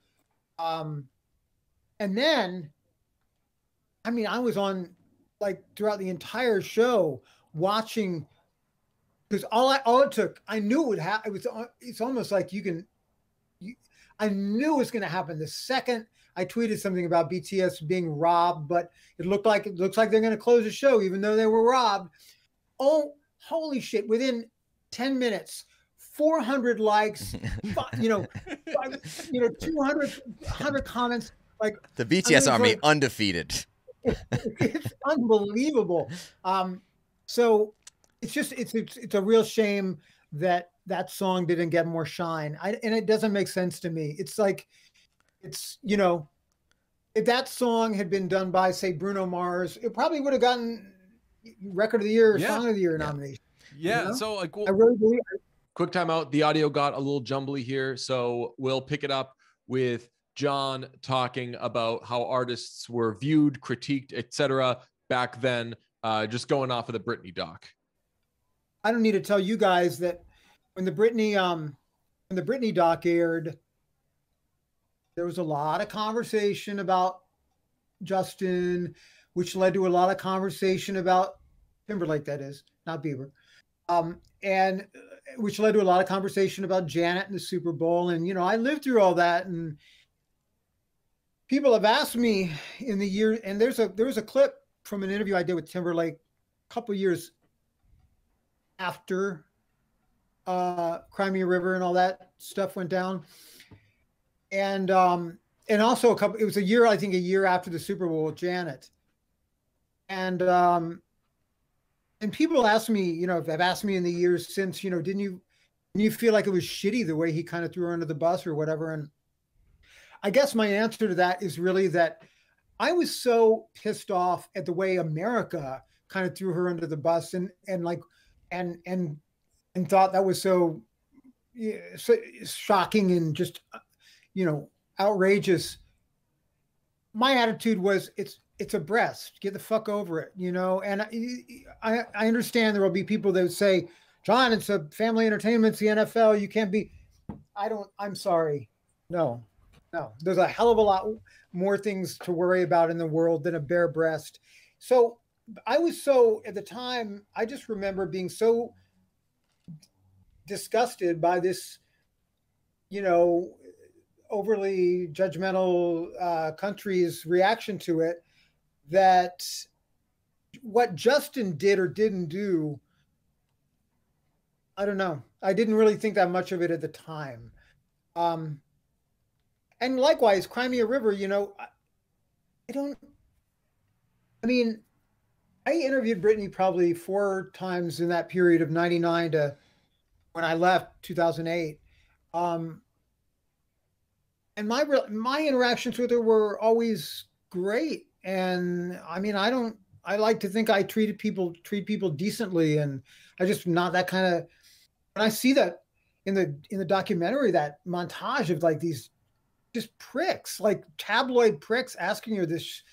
S1: um, and then, I mean, I was on like throughout the entire show watching because all I all it took, I knew it would happen. It was it's almost like you can, you, I knew it was going to happen the second I tweeted something about BTS being robbed, but it looked like it looks like they're going to close the show even though they were robbed. Oh, holy shit! Within ten minutes, four hundred likes, fi- you know, five- you know, 200, 100 comments. Like
S2: The BTS army
S1: like-
S2: undefeated.
S1: it's unbelievable. Um, so it's just it's, it's it's a real shame that that song didn't get more shine. I, and it doesn't make sense to me. It's like it's you know if that song had been done by say Bruno Mars, it probably would have gotten record of the year, or
S4: Yeah.
S1: song of the year
S2: Yeah.
S1: nomination.
S4: Yeah.
S1: know?
S4: So like,
S1: I really believe.
S3: quick timeout. The audio got a little jumbly here, so we'll pick it up with John talking about how artists were viewed, critiqued, etc. back then. Uh, just going off of the Britney doc.
S1: I don't need to tell you guys that when the Britney um when the Britney doc aired, there was a lot of conversation about Justin, which led to a lot of conversation about Timberlake, that is, not Bieber. Um, and uh, which led to a lot of conversation about Janet and the Super Bowl. And you know, I lived through all that and people have asked me in the year, and there's a there was a clip from an interview I did with Timberlake a couple years after uh Cry Me a River and all that stuff went down. And um and also a couple it was a year, I think a year after the Super Bowl with Janet. And um and people ask me, you know, have asked me in the years since, you know, didn't you didn't you feel like it was shitty the way he kind of threw her under the bus or whatever? And I guess my answer to that is really that I was so pissed off at the way America kind of threw her under the bus and and like and and and thought that was so, so shocking and just you know outrageous. My attitude was it's it's a breast. Get the fuck over it, you know. And I I, understand there will be people that would say, John, it's a family entertainment. It's the NFL. You can't be. I don't. I'm sorry. No, no. There's a hell of a lot more things to worry about in the world than a bare breast. So I was so at the time. I just remember being so disgusted by this you know, overly judgmental uh, countries' reaction to it that what Justin did or didn't do, I don't know. I didn't really think that much of it at the time. Um, and likewise, Cry Me a River, you know, I, don't, I mean, I interviewed Britney probably four times in that period of 99 to when I left 2008. Um, and my my interactions with her were always great. And I mean, I don't. I like to think I treated people treat people decently, and I just not that kind of. When I see that in the in the documentary, that montage of like these just pricks, like tabloid pricks, asking her this.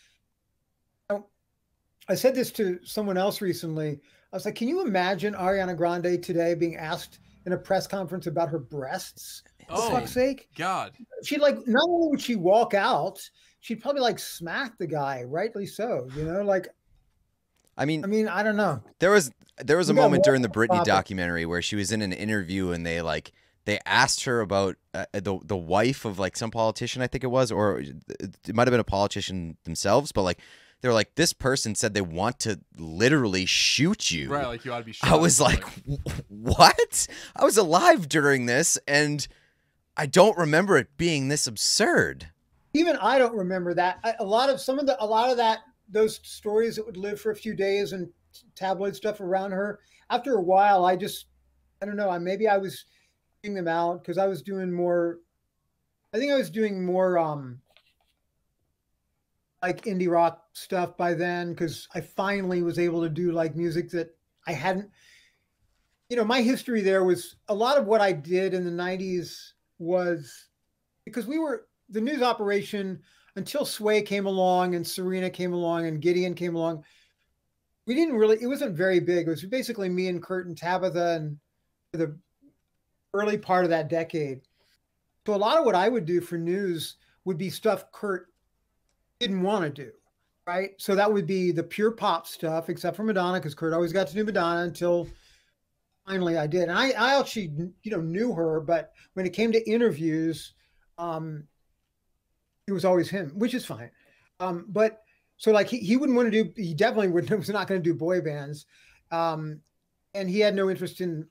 S1: I said this to someone else recently. I was like, "Can you imagine Ariana Grande today being asked in a press conference about her breasts?"
S4: Oh,
S1: For fuck's sake!
S4: God.
S1: she'd like not only would she walk out, she'd probably like smack the guy, rightly so. You know, like
S2: I mean,
S1: I mean, I don't know.
S2: There was there was a
S1: We
S2: moment
S1: more
S2: during the Britney
S1: topic.
S2: documentary where she was in an interview and they like they asked her about uh, the the wife of like some politician I think it was or it might have been a politician themselves but like they were like this person said they want to literally shoot you.
S4: Right, like you ought to be shot.
S2: I was like, "What?" I was alive during this and I don't remember it being this absurd.
S1: Even I don't remember that. I, a lot of some of the a lot of that those stories that would live for a few days and tabloid stuff around her. After a while, I just I don't know. I maybe I was getting them out because I was doing more. I think I was doing more um like indie rock stuff by then because I finally was able to do like music that I hadn't. You know, my history there was a lot of what I did in the '90s was because we were the news operation until Sway came along and Serena came along and Gideon came along. We didn't really. It wasn't very big. It was basically me and Kurt and Tabitha and the early part of that decade. So a lot of what I would do for news would be stuff Kurt didn't want to do, right? So that would be the pure pop stuff, except for Madonna, because Kurt always got to do Madonna until finally I did. And I, I actually, you know, knew her, but when it came to interviews, um, it was always him, which is fine. Um, but so like he, he wouldn't want to do, he definitely wouldn't, was not going to do boy bands. Um, and he had no interest in,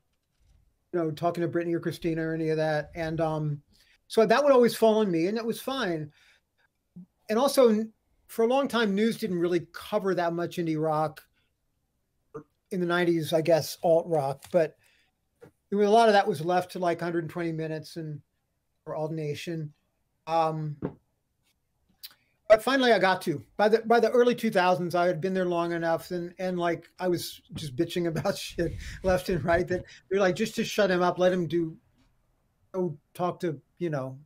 S1: you know, talking to Britney or Christina or any of that. And um, so that would always fall on me, and that was fine. And also, for a long time, news didn't really cover that much indie rock in the 90s, I guess, alt rock, but a lot of that was left to like 120 minutes and for Alt Nation. Um, but finally, I got to by the by the early 2000s. I had been there long enough, and and like I was just bitching about shit left and right. That they're like just to shut him up, let him do, go talk to you know,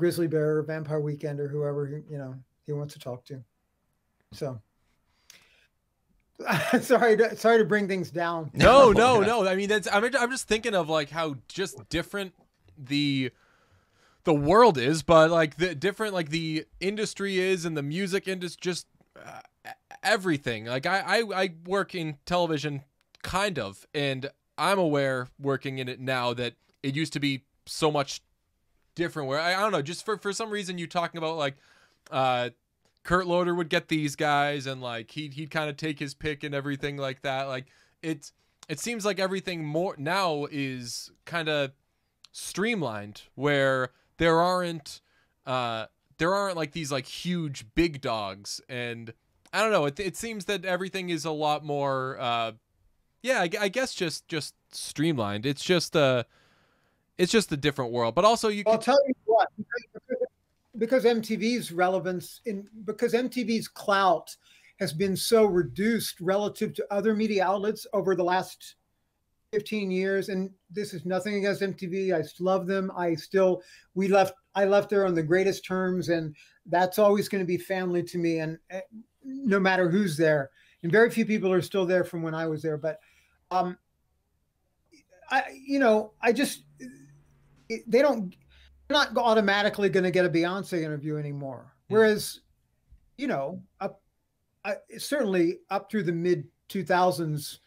S1: Grizzly Bear Vampire Weekend or whoever he, you know he wants to talk to. So. sorry, to, sorry to bring things down.
S4: No,
S2: No,
S4: no,
S2: yeah.
S4: no. I mean, that's. I'm. I'm just thinking of like how just different the the world is, but like the different like the industry is and the music industry, just uh, everything. Like I, I, I work in television, kind of, and I'm aware working in it now that it used to be so much different. Where I, I don't know, just for for some reason you talking about like. uh Kurt Loder would get these guys and like he'd he'd kind of take his pick and everything like that. Like it's it seems like everything more now is kind of streamlined where there aren't uh there aren't like these like huge big dogs and I don't know it, it seems that everything is a lot more uh yeah I, I guess just just streamlined it's just uh it's just a different world but also you
S1: I'll
S4: could
S1: tell you what, because, MTV's relevance in because MTV's clout has been so reduced relative to other media outlets over the last 15 years and this is nothing against MTV I love them I still we left I left there on the greatest terms and that's always going to be family to me and eh, no matter who's there and very few people are still there from when I was there but um I you know I just they don't they're not automatically going to get a Beyonce interview anymore. Whereas, you know, up I, certainly up through the mid 2000s,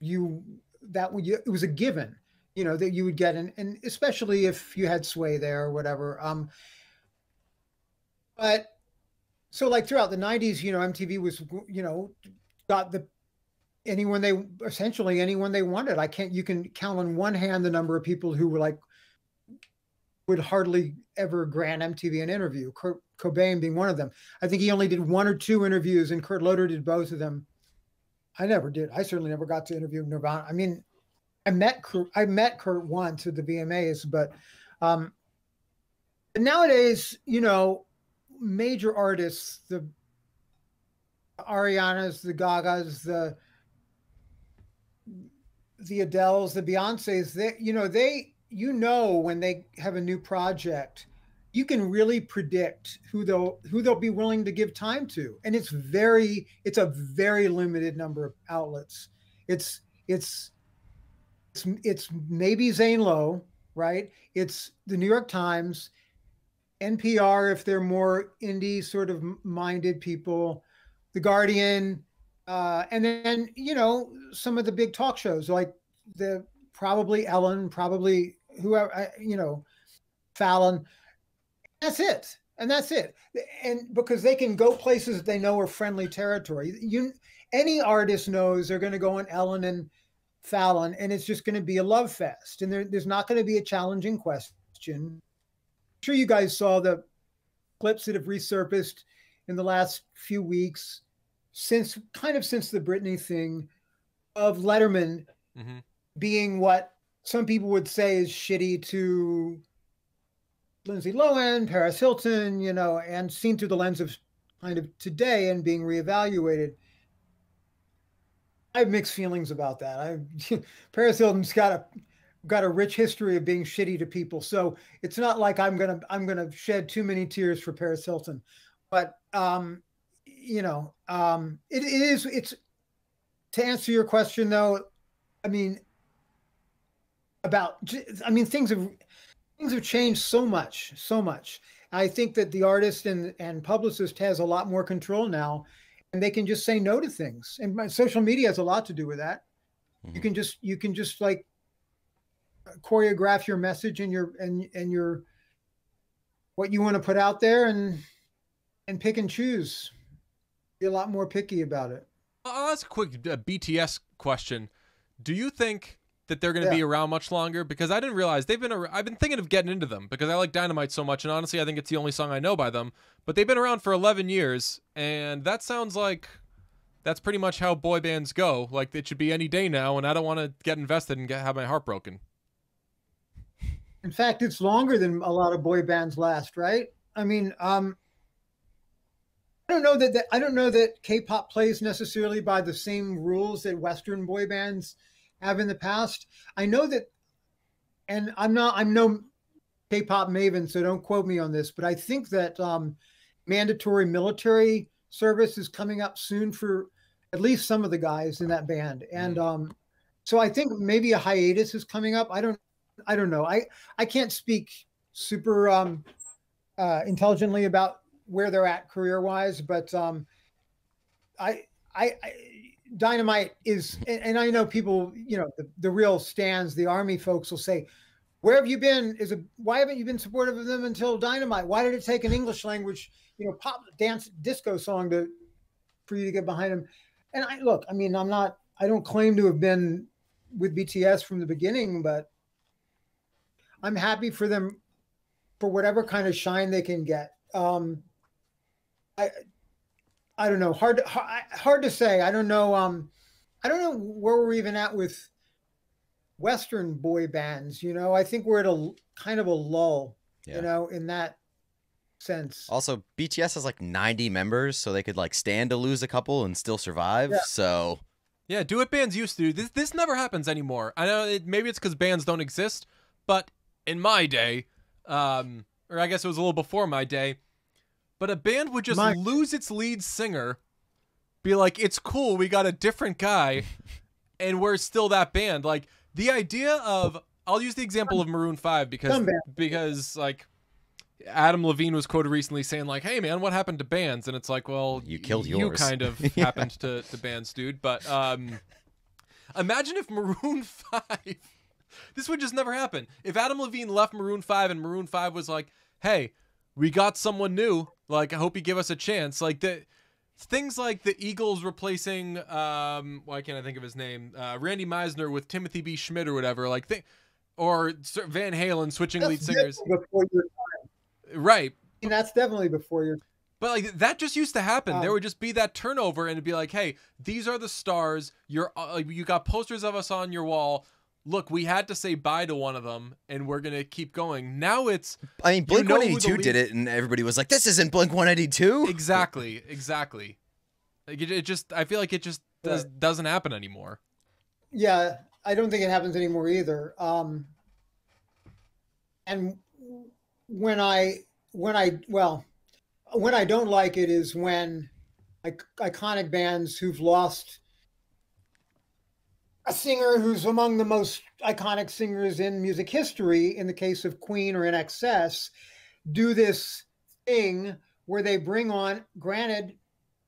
S1: you that would it was a given. you know that you would get and, and especially if you had sway there or whatever um but so like throughout the 90s you know mtv was you know got the anyone they essentially anyone they wanted i can't you can count on one hand the number of people who were like would hardly ever grant mtv an interview kurt cobain being one of them. I think he only did one or two interviews and kurt loder did both of them. I never did. I certainly never got to interview nirvana. I mean I met Kurt, I met Kurt once at the VMAs, but um, nowadays, you know, major artists, the Arianas, the Gagas, the the Adeles, the Beyonces, they you know they you know when they have a new project, you can really predict who they'll who they'll be willing to give time to, and it's very it's a very limited number of outlets. It's it's it's, it's maybe Zane Lowe, right? It's the New York Times, NPR if they're more indie sort of minded people, The Guardian, uh, and then you know some of the big talk shows like the probably Ellen, probably whoever you know, Fallon. That's it, and that's it, and because they can go places that they know are friendly territory. You any artist knows they're going to go on Ellen and Fallon, and it's just going to be a love fest. And there, there's not going to be a challenging question. I'm sure you guys saw the clips that have resurfaced in the last few weeks since kind of since the Britney thing of Letterman mm-hmm. being what some people would say is shitty to Lindsay Lohan, Paris Hilton, you know, and seen through the lens of kind of today and being reevaluated. I have mixed feelings about that. I Paris Hilton's got a got a rich history of being shitty to people, so it's not like I'm gonna I'm gonna shed too many tears for Paris Hilton. But um, you know, um, it, it is it's to answer your question though. I mean, about I mean things have things have changed so much, so much. I think that the artist and and publicist has a lot more control now and they can just say no to things. And my social media has a lot to do with that. Mm-hmm. You can just you can just like choreograph your message and your and and your what you want to put out there and and pick and choose. Be a lot more picky about it.
S4: I'll ask a quick uh, BTS question. Do you think that they're going to yeah. be around much longer because I didn't realize they've been. I've been thinking of getting into them because I like Dynamite so much, and honestly, I think it's the only song I know by them. But they've been around for 11 years, and that sounds like that's pretty much how boy bands go. Like it should be any day now, and I don't want to get invested and get, have my heart broken.
S1: In fact, it's longer than a lot of boy bands last, right? I mean, um, I don't know that, that I don't know that K-pop plays necessarily by the same rules that Western boy bands have in the past. I know that, and I'm not, I'm no K-pop maven, so don't quote me on this, but I think that um, mandatory military service is coming up soon for at least some of the guys in that band, and mm. um, so I think maybe a hiatus is coming up. I don't, I don't know. I I can't speak super um, uh, intelligently about where they're at career wise, but um, I, I, I dynamite is and, i know people you know the, the real stands the army folks will say where have you been? Is a why haven't you been supportive of them until dynamite? Why did it take an english language you know pop dance disco song to for you to get behind them and i look i mean i'm not i don't claim to have been with bts from the beginning but i'm happy for them for whatever kind of shine they can get. Um i I don't know. Hard to, hard to say. I don't know. Um, I don't know where we're even at with Western boy bands. You know, I think we're at a kind of a lull. Yeah. You know, in that sense.
S2: Also, BTS has like 90 members, so they could like stand to lose a couple and still survive. Yeah. So.
S4: Yeah, do what bands used to. This this never happens anymore. I know it, maybe it's because bands don't exist, but in my day, um, or I guess it was a little before my day, but a band would just My- lose its lead singer, be like, "It's cool, we got a different guy, and we're still that band." Like the idea of I'll use the example of Maroon Five because because like Adam Levine was quoted recently saying like, "Hey man, what happened to bands?" And it's like, well,
S2: you killed
S4: yours. You kind of yeah. happened to to bands, dude. But um, imagine if Maroon Five this would just never happen. If Adam Levine left Maroon 5 and Maroon 5 was like, "Hey, we got someone new. Like, I hope you give us a chance." Like the things like the Eagles replacing um why can't I think of his name? Uh, Randy Meisner with Timothy B. Schmit or whatever. Like th- or Sir- Van Halen switching lead singers.
S1: Before your,
S4: Right.
S1: I mean, that's definitely before your.
S4: But like that just used to happen. there
S1: Um,
S4: would just be that turnover, and it'd be like, "Hey, these are the stars. You're uh, you got posters of us on your wall. Look, we had to say bye to one of them, and we're gonna keep going." Now it's
S2: I mean, Blink
S4: know
S2: 182 did it, and everybody was like, "This isn't Blink 182."
S4: exactly, exactly. Like it, it just, I feel like it just does, doesn't happen anymore.
S1: Yeah, I don't think it happens anymore either. Um, and when I when I well, when I don't like it is when like iconic bands who've lost a singer who's among the most iconic singers in music history, in the case of Queen or INXS, do this thing where they bring on, granted,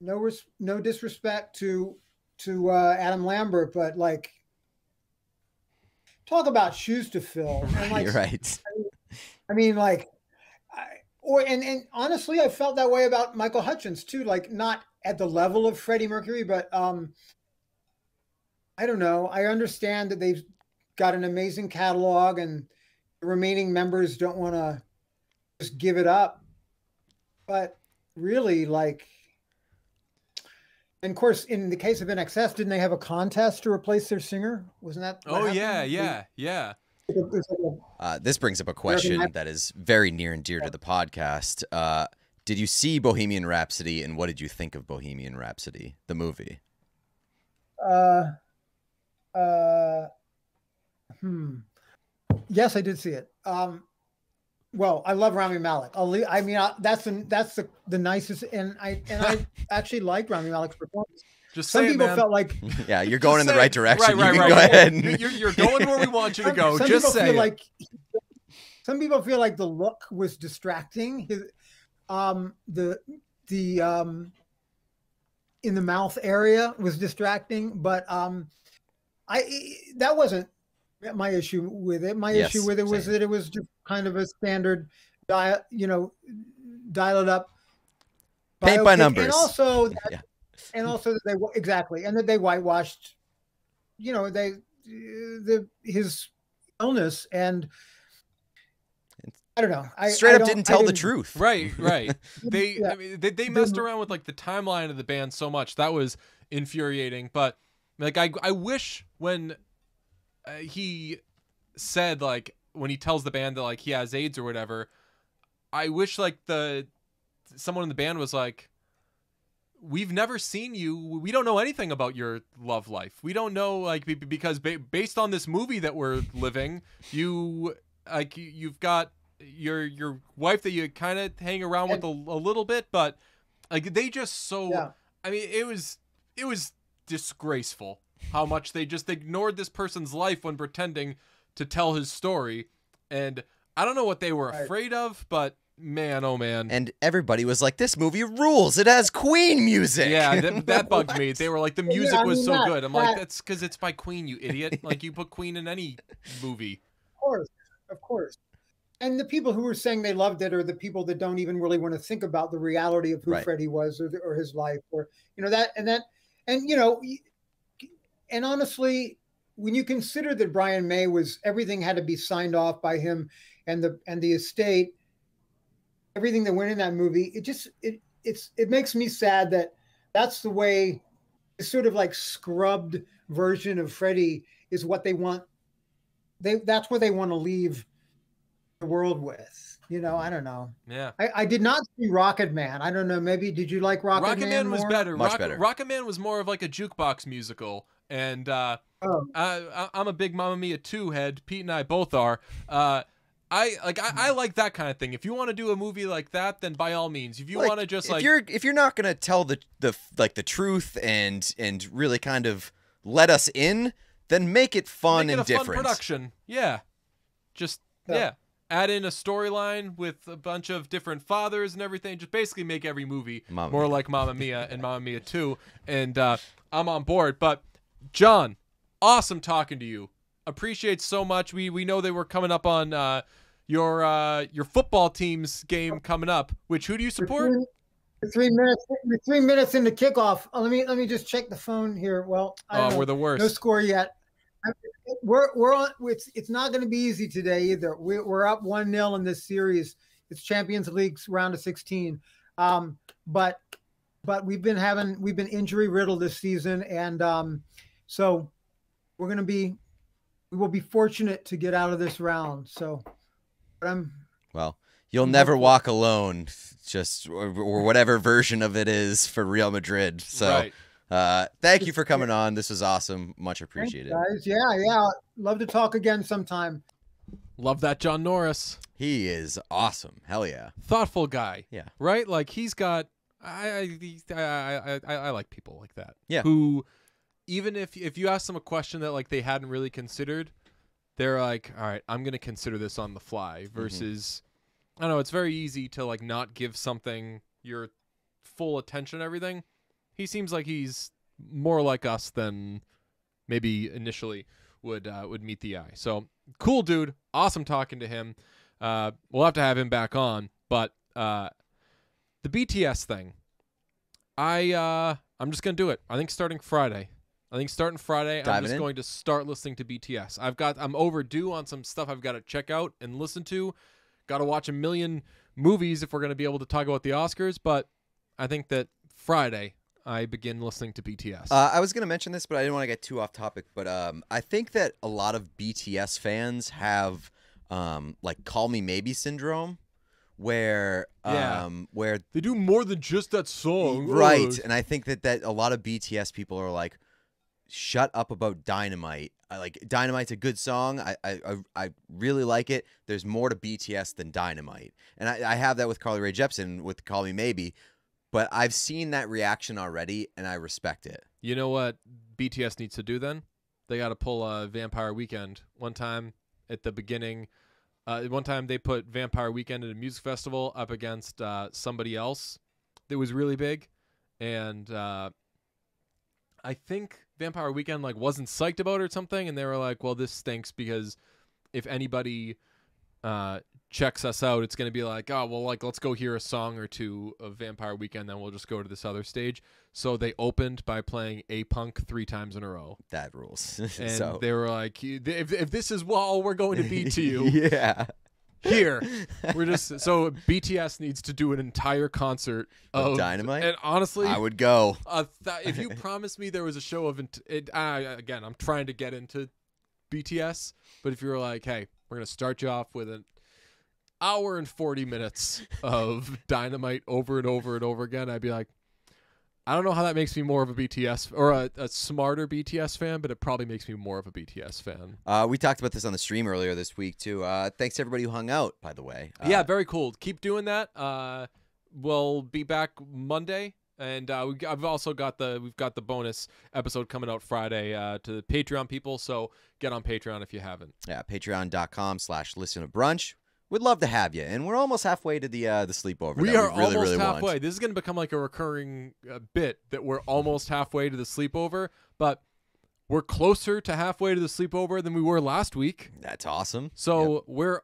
S1: no res- no disrespect to to uh, Adam Lambert, but like talk about shoes to fill. And like
S2: You're right.
S1: I mean, like, I, or and and honestly, I felt that way about Michael Hutchence too. Like, not at the level of Freddie Mercury, but um, I don't know. I understand that they've got an amazing catalog, and the remaining members don't want to just give it up. But really, like, and of course, in the case of INXS, didn't they have a contest to replace their singer? Wasn't that?
S4: Oh yeah,
S1: happened?
S4: yeah, yeah.
S1: It was like a-
S2: Uh, this brings up a question that is very near and dear to the podcast. Uh, did you see Bohemian Rhapsody, and what did you think of Bohemian Rhapsody, the movie?
S1: Uh, uh, hmm. Yes, I did see it. Um, well, I love Rami Malek. I'll leave, I mean, I, that's the that's the the nicest, and I and I actually liked Rami Malek's performance.
S4: Just
S1: Some
S4: say it,
S1: people
S4: man.
S1: felt like
S2: Yeah, you're going in the right
S4: it.
S2: direction.
S4: Right, right,
S2: you can
S4: right.
S2: go
S4: right.
S2: ahead.
S4: You're,
S2: And...
S4: you're, you're going where we want you to go.
S1: some
S4: Just
S1: people
S4: say
S1: like some people feel like the look was distracting. His, um, the the um, in the mouth area was distracting, but um, I that wasn't my issue with it. My
S2: Yes,
S1: issue with it was
S2: same.
S1: that it was just kind of a standard dial, you know, dial it up.
S2: Paint by numbers.
S1: and also that,
S2: Yeah.
S1: and also that they exactly, and that they whitewashed, you know, they the his illness and I don't know. I
S2: Straight
S1: I
S2: up didn't tell the
S1: didn't-
S2: truth.
S4: Right, right. They,
S1: Yeah.
S4: I mean, they, they messed around with like the timeline of the band so much that was infuriating. But like, I, I wish when uh, he said like when he tells the band that like he has AIDS or whatever, I wish like the someone in the band was like, we've never seen you. We don't know anything about your love life. We don't know like because ba- based on this movie that we're living, you like you- you've got your your wife that you kind of hang around with a, a little bit, but like they just so.
S1: Yeah.
S4: I mean, it was it was disgraceful how much they just ignored this person's life when pretending to tell his story, and I don't know what they were afraid of, but man, oh man.
S2: And everybody was like, "This movie rules! It has Queen music."
S4: Yeah, that, that bugged me. They were like, the
S1: Yeah,
S4: music
S1: I
S4: was so
S1: that-
S4: good. I'm like, that's because it's by Queen, you idiot. like, you put Queen in any movie.
S1: Of course, of course. And the people who were saying they loved it are the people that don't even really want to think about the reality of who
S2: Right.
S1: Freddie was or, or his life or you know that and that and you know and honestly when you consider that Brian May was everything had to be signed off by him and the and the estate everything that went in that movie it just it it's it makes me sad that that's the way this sort of like scrubbed version of Freddie is what they want they that's what they want to leave the world with you know i don't know
S4: Yeah.
S1: i, I did not see rocket man i don't know maybe did you like rocket,
S4: Rocket Man, was
S1: more?
S4: better.
S2: Much
S4: Rock,
S2: better.
S4: Rocket Man was more of like a jukebox musical. And uh,
S1: Oh,
S4: I, I, I'm a big Mamma Mia 2 head. Pete and I both are. Uh, I like I, I like that kind of thing. If you want to do a movie like that, then by all means. If you
S2: Like,
S4: want to just
S2: if
S4: like
S2: you're if you're not gonna tell the the like the truth and and really kind of let us in, then make it fun
S4: make it
S2: and
S4: a
S2: different.
S4: fun production, yeah, just
S1: Yeah.
S4: yeah. Add in a storyline with a bunch of different fathers and everything. Just basically make every movie
S2: Mamma
S4: more
S2: Mia.
S4: like Mamma Mia and Mamma Mia 2. And uh, I'm on board. But John, awesome talking to you. appreciate so much. We we know they were coming up on uh, your uh, your football team's game coming up. Which who do you support?
S1: We're three minutes. We're three minutes into kickoff. Uh, let me let me just check the phone here. Well, I don't
S4: Oh, we're the worst.
S1: no score yet. I- We're we're on. It's it's not going to be easy today either. We're, we're up one 0 in this series. It's Champions League's round of sixteen. Um, but but we've been having we've been injury riddled this season, and um, so we're going to be we will be fortunate to get out of this round. So, but I'm
S2: Well, you'll never walk alone, just or, or whatever version of it is for Real Madrid. So,
S4: right.
S2: Uh, thank you for coming on. This was awesome. Much
S1: thanks,
S2: appreciated.
S1: guys. Yeah, yeah. Love to talk again sometime.
S4: Love that John Norris.
S2: He is awesome. Hell yeah.
S4: Thoughtful guy.
S2: Yeah.
S4: Right? Like he's got I I I I, I, I like people like that.
S2: Yeah.
S4: Who even if if you ask them a question that like they hadn't really considered, they're like, "All right, I'm going to consider this on the fly." Versus I don't know, it's very easy to like not give something your full attention and everything. He seems like he's more like us than maybe initially would uh, would meet the eye. So cool dude, awesome talking to him. Uh, we'll have to have him back on, but uh, the BTS thing, I uh, I'm just gonna do it. I think starting Friday. I think starting Friday, I'm just
S2: in?
S4: going to start listening to BTS. I've got I'm overdue on some stuff I've got to check out and listen to. Got to watch a million movies if we're going to be able to talk about the Oscars, but I think that Friday I begin listening to BTS.
S2: Uh, I was going to mention this, but I didn't want to get too off topic. But um, I think that a lot of BTS fans have um, like "Call Me Maybe" syndrome, where
S4: Yeah.
S2: um, where
S4: they do more than just that song,
S2: right,
S4: Ugh.
S2: and I think that that a lot of BTS people are like, "Shut up about Dynamite." I like Dynamite's a good song. I, I I really like it. There's more to BTS than Dynamite, and I, I have that with Carly Rae Jepsen with "Call Me Maybe." But I've seen that reaction already, and I respect it.
S4: You know what BTS needs to do then? They got to pull a Vampire Weekend. One time at the beginning, uh, one time they put Vampire Weekend at a music festival up against uh, somebody else that was really big, and uh, I think Vampire Weekend like wasn't psyched about it or something, and they were like, "Well, this stinks because if anybody." Uh, checks us out, it's going to be like, oh, well, like, let's go hear a song or two of Vampire Weekend, then we'll just go to this other stage. So they opened by playing A Punk three times in a row.
S2: That rules.
S4: And
S2: so
S4: they were like, if, if this is all we're going to be to you
S2: yeah.
S4: here, we're just. So BTS needs to do an entire concert
S2: Of
S4: of,
S2: Dynamite?
S4: And honestly,
S2: I would go.
S4: th- if you promised me there was a show of int- it, uh, again, I'm trying to get into BTS, but if you were like, hey, we're gonna start you off with an hour and 40 minutes of Dynamite over and over and over again, I'd be like. I don't know how that makes me more of a BTS or a, a smarter BTS fan, but it probably makes me more of a BTS fan.
S2: Uh, we talked about this on the stream earlier this week too. Uh, thanks to everybody who hung out, by the way. Uh,
S4: yeah, very cool. Keep doing that. Uh, we'll be back Monday, and uh, we, I've also got the we've got the bonus episode coming out Friday uh, to the Patreon people. So get on Patreon if you haven't.
S2: yeah. Patreon.com slash listen to brunch. We'd love to have you, and we're almost halfway to the uh, the sleepover.
S4: We are
S2: we really,
S4: almost
S2: really
S4: halfway.
S2: Want.
S4: This is going to become like a recurring uh, bit that we're almost halfway to the sleepover, but we're closer to halfway to the sleepover than we were last week.
S2: That's awesome.
S4: So we're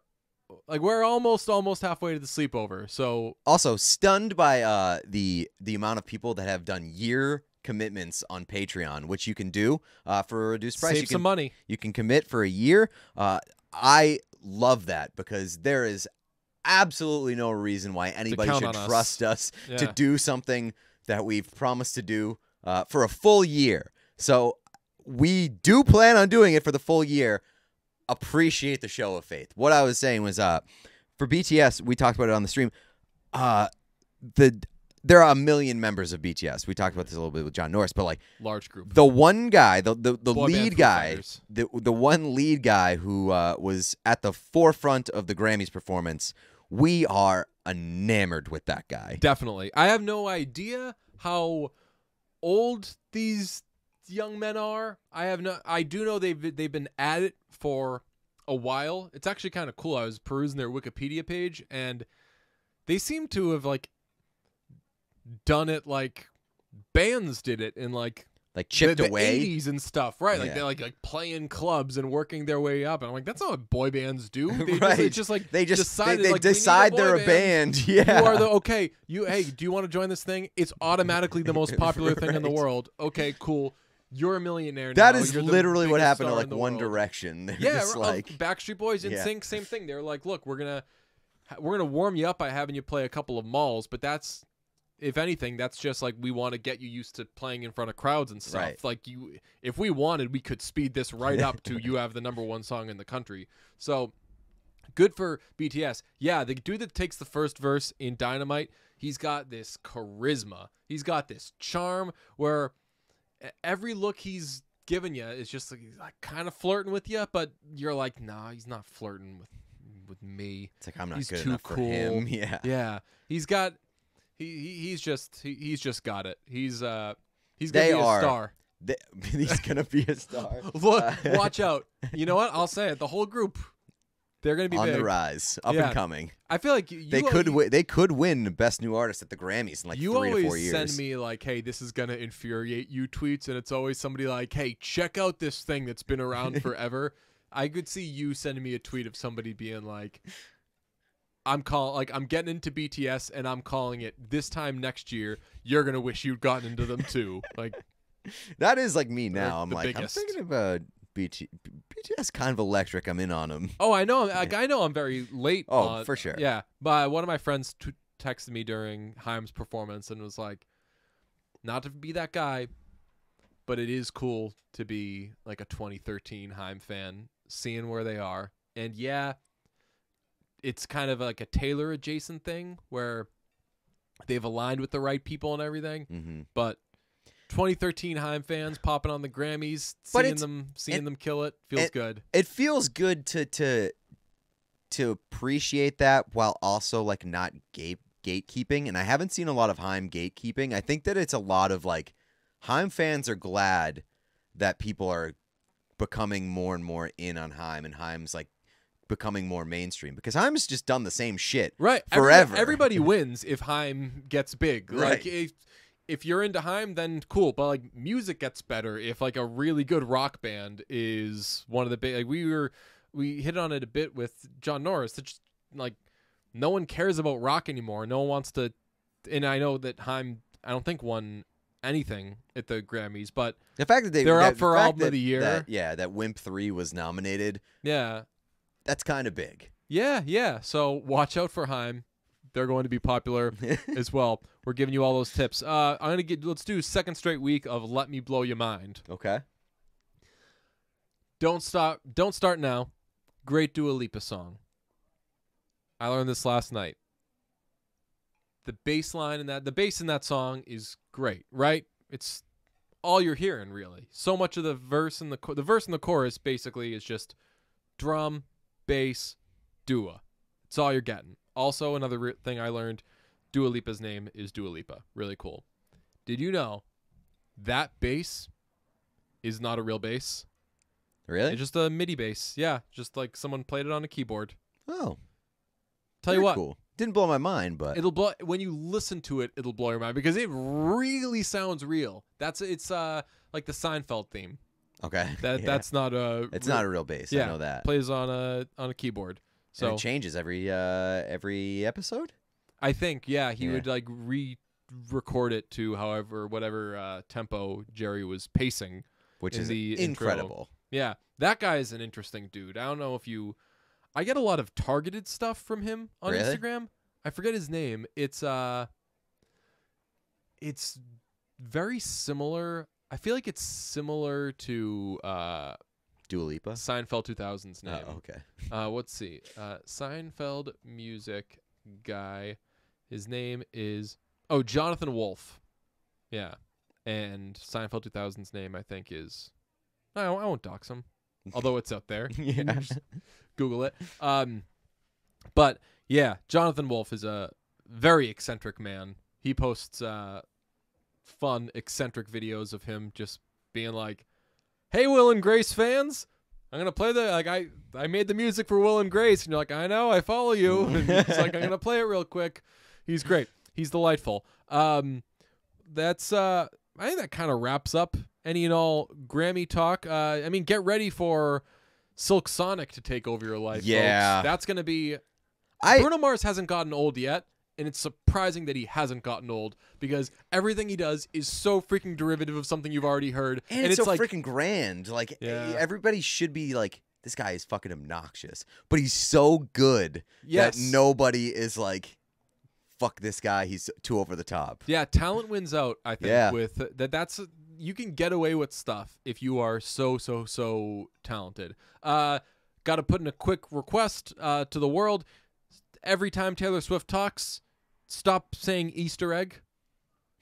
S4: like we're almost almost halfway to the sleepover. So
S2: Also, stunned by uh, the the amount of people that have done year commitments on Patreon, which you can do uh, for a reduced price.
S4: save
S2: you can,
S4: some money.
S2: You can commit for a year. Uh, I love that because there is absolutely no reason why anybody should
S4: on us.
S2: trust us to do something that we've promised to do uh, for a full year. So we do plan on doing it for the full year. Appreciate the show of faith. What I was saying was, uh, for BTS, we talked about it on the stream. Uh, the there are a million members of BTS. We talked about this a little bit with John Norris, but like
S4: Large group.
S2: the one guy, the the, the
S4: Boy
S2: lead guy, the the one lead guy who uh, was at the forefront of the Grammys performance. We are enamored with that guy.
S4: Definitely. I have no idea how old these young men are. I have no I do know they've they've been at it for a while. It's actually kind of cool. I was perusing their Wikipedia page and they seem to have like done it like bands did it in like
S2: like chipped
S4: the
S2: away.
S4: 80s and stuff, right? Like
S2: Yeah.
S4: they're like like playing clubs and working their way up. And I'm like, that's not what boy bands do. They just,
S2: Right.
S4: it's just like
S2: They just
S4: decided,
S2: they, they
S4: like, we need a
S2: decide they're a
S4: band.
S2: band. Yeah.
S4: You are the okay. You hey, do you want to join this thing? It's automatically the most popular thing in the world. Okay, cool. You're a millionaire.
S2: that
S4: now.
S2: is
S4: You're
S2: literally what happened to like One
S4: world.
S2: Direction. They're
S4: Yeah,
S2: just
S4: oh,
S2: like
S4: of Backstreet Boys,
S2: Yeah.
S4: NSYNC, same thing. They're like, look, we're gonna we're gonna warm you up by having you play a couple of malls, but that's if anything, that's just like we want to get you used to playing in front of crowds and stuff.
S2: Right.
S4: Like you, if we wanted, we could speed this right up to you have the number one song in the country. So good for BTS. Yeah, the dude that takes the first verse in Dynamite, he's got this charisma. He's got this charm where every look he's given you is just like, like kind of flirting with you, but you're like, nah, he's not flirting with with me.
S2: it's like I'm not
S4: he's
S2: good
S4: too
S2: enough for him.
S4: cool.
S2: Yeah.
S4: Yeah, he's got he, he he's just he, he's just got it. He's uh he's gonna
S2: They
S4: be a star.
S2: They- he's gonna be a star.
S4: Look,
S2: Uh,
S4: watch out. You know what? I'll say it. The whole group, they're gonna be
S2: on
S4: big.
S2: the rise, up
S4: Yeah.
S2: and coming.
S4: I feel like you,
S2: They could
S4: you,
S2: they could win best new artist at the Grammys in like
S4: you
S2: three
S4: always
S2: to four years.
S4: send me like, "Hey, this is gonna infuriate you" tweets, and it's always somebody like, "Hey, check out this thing that's been around forever." I could see you sending me a tweet of somebody being like, "I'm calling like I'm getting into BTS, and I'm calling it this time next year. You're gonna wish you'd gotten into them too." Like,
S2: that is like me now. I'm like
S4: biggest.
S2: I'm thinking about BT, BTS kind of electric. I'm in on them.
S4: oh, I know, like I know, I'm very late.
S2: Oh,
S4: on-
S2: for sure.
S4: Yeah, but one of my friends t- texted me during Haim's performance and was like, "Not to be that guy, but it is cool to be like a 2013 Haim fan, seeing where they are. And yeah, it's kind of like a Taylor adjacent thing where they've aligned with the right people and everything.
S2: hmm
S4: But 2013 Haim fans popping on the Grammys,
S2: But
S4: seeing them, seeing
S2: it-
S4: them kill it feels
S2: it-
S4: good.
S2: It feels good to to to appreciate that while also like not gate gatekeeping. And I haven't seen a lot of Haim gatekeeping. I think that it's a lot of like Haim fans are glad that people are becoming more and more in on Haim, and Haim's like becoming more mainstream because Haim's just done the same shit.
S4: Right.
S2: Forever.
S4: everybody wins if Haim gets big. Like
S2: Right.
S4: if if you're into Haim, then cool. But like music gets better if like a really good rock band is one of the big. Like we were we hit on it a bit with John Norris. It's just like no one cares about rock anymore. No one wants to. And I know that Haim, I don't think won anything at the Grammys, but
S2: The fact that they
S4: They're
S2: that,
S4: up for
S2: the
S4: album of the year.
S2: that- yeah, that Wimp Three was nominated.
S4: yeah,
S2: That's kind of big.
S4: yeah, yeah. So watch out for Haim. They're going to be popular. as well. We're giving you all those tips. Uh, I'm gonna get. Let's do second straight week of "Let Me Blow Your Mind."
S2: okay.
S4: Don't stop. Don't start now. Great Dua Lipa song. I learned this last night. The bass line in that, the bass in that song is great, right? It's all you're hearing, really. So much of the verse and the the verse and the chorus basically is just drum, bass, Dua. It's all you're getting. Also, another re- thing I learned: Dua Lipa's name is Dua Lipa. Really cool. Did you know that bass is not a real bass?
S2: Really?
S4: It's just a MIDI bass. Yeah, just like someone played it on a keyboard.
S2: oh,
S4: Tell you what,
S2: cool. Didn't blow my mind, but
S4: it'll blow when you listen to it. It'll blow your mind because it really sounds real. That's it's uh like the Seinfeld theme.
S2: okay.
S4: That
S2: Yeah.
S4: that's not a.
S2: It's
S4: real-
S2: not a real bass.
S4: Yeah,
S2: I know that.
S4: plays on a on a keyboard.
S2: So
S4: So
S2: it changes every uh every episode.
S4: I think yeah he
S2: Yeah.
S4: would like re-record it to however whatever uh, tempo Jerry was pacing.
S2: which is
S4: the intro.
S2: incredible.
S4: Yeah, that guy is an interesting dude. I don't know if you. I get a lot of targeted stuff from him on
S2: Really?
S4: Instagram. I forget his name. It's uh. It's very similar. I feel like it's similar to uh
S2: Dua Lipa.
S4: Seinfeld 2000's name.
S2: Oh, okay.
S4: Uh, let's see. Uh, Seinfeld music guy. His name is oh Jonathan Wolff. Yeah, and Seinfeld 2000's name I think is. I, I won't dox him, although it's out there.
S2: Yeah.
S4: Google it. Um, but yeah, Jonathan Wolff is a very eccentric man. He posts uh, fun eccentric videos of him just being like, "Hey, Will and Grace fans." I'm gonna play the like I I made the music for Will and Grace, and you're like, I know, I follow you. And it's like I'm gonna play it real quick. He's great. He's delightful. Um, that's uh, I think that kind of wraps up any and all Grammy talk. Uh, I mean, get ready for Silk Sonic to take over your life. folks.
S2: Yeah.
S4: that's gonna be.
S2: I
S4: Bruno Mars hasn't gotten old yet, and it's surprising that he hasn't gotten old because everything he does is so freaking derivative of something you've already heard,
S2: and, it's, so
S4: like
S2: freaking grand. Like
S4: Yeah.
S2: everybody should be like, this guy is fucking obnoxious, but he's so good
S4: yes,
S2: that nobody is like, fuck this guy. He's too over the top.
S4: Yeah, talent wins out. I think
S2: Yeah.
S4: with that. That's you can get away with stuff if you are so so so talented. Uh, got to put in a quick request uh, to the world. Every time Taylor Swift talks, stop saying Easter egg.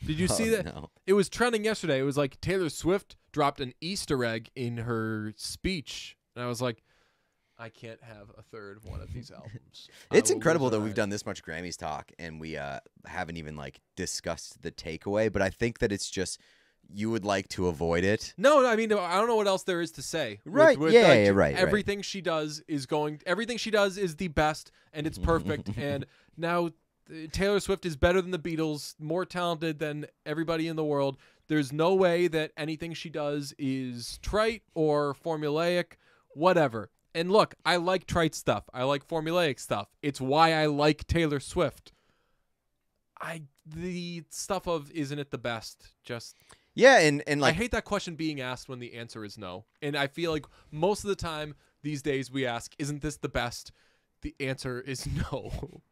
S4: Did you see
S2: Oh,
S4: that?
S2: No.
S4: It was trending yesterday. It was like Taylor Swift dropped an Easter egg in her speech, and I was like, I can't have a third one of these albums.
S2: It's incredible that we've done this much Grammys talk and we uh, haven't even like discussed the takeaway. But I think that it's just you would like to avoid it.
S4: No, I mean, I don't know what else there is to say.
S2: Right,
S4: with,
S2: yeah,
S4: like,
S2: yeah, right, right.
S4: Everything she does is going. Everything she does is the best, and it's perfect. and now uh, Taylor Swift is better than the Beatles, more talented than everybody in the world. There's no way that anything she does is trite or formulaic, whatever. And look, I like trite stuff. I like formulaic stuff. It's why I like Taylor Swift. I the stuff of isn't it the best? Just
S2: Yeah, and and like
S4: I hate that question being asked when the answer is no. And I feel like most of the time these days we ask, "Isn't this the best?" The answer is no.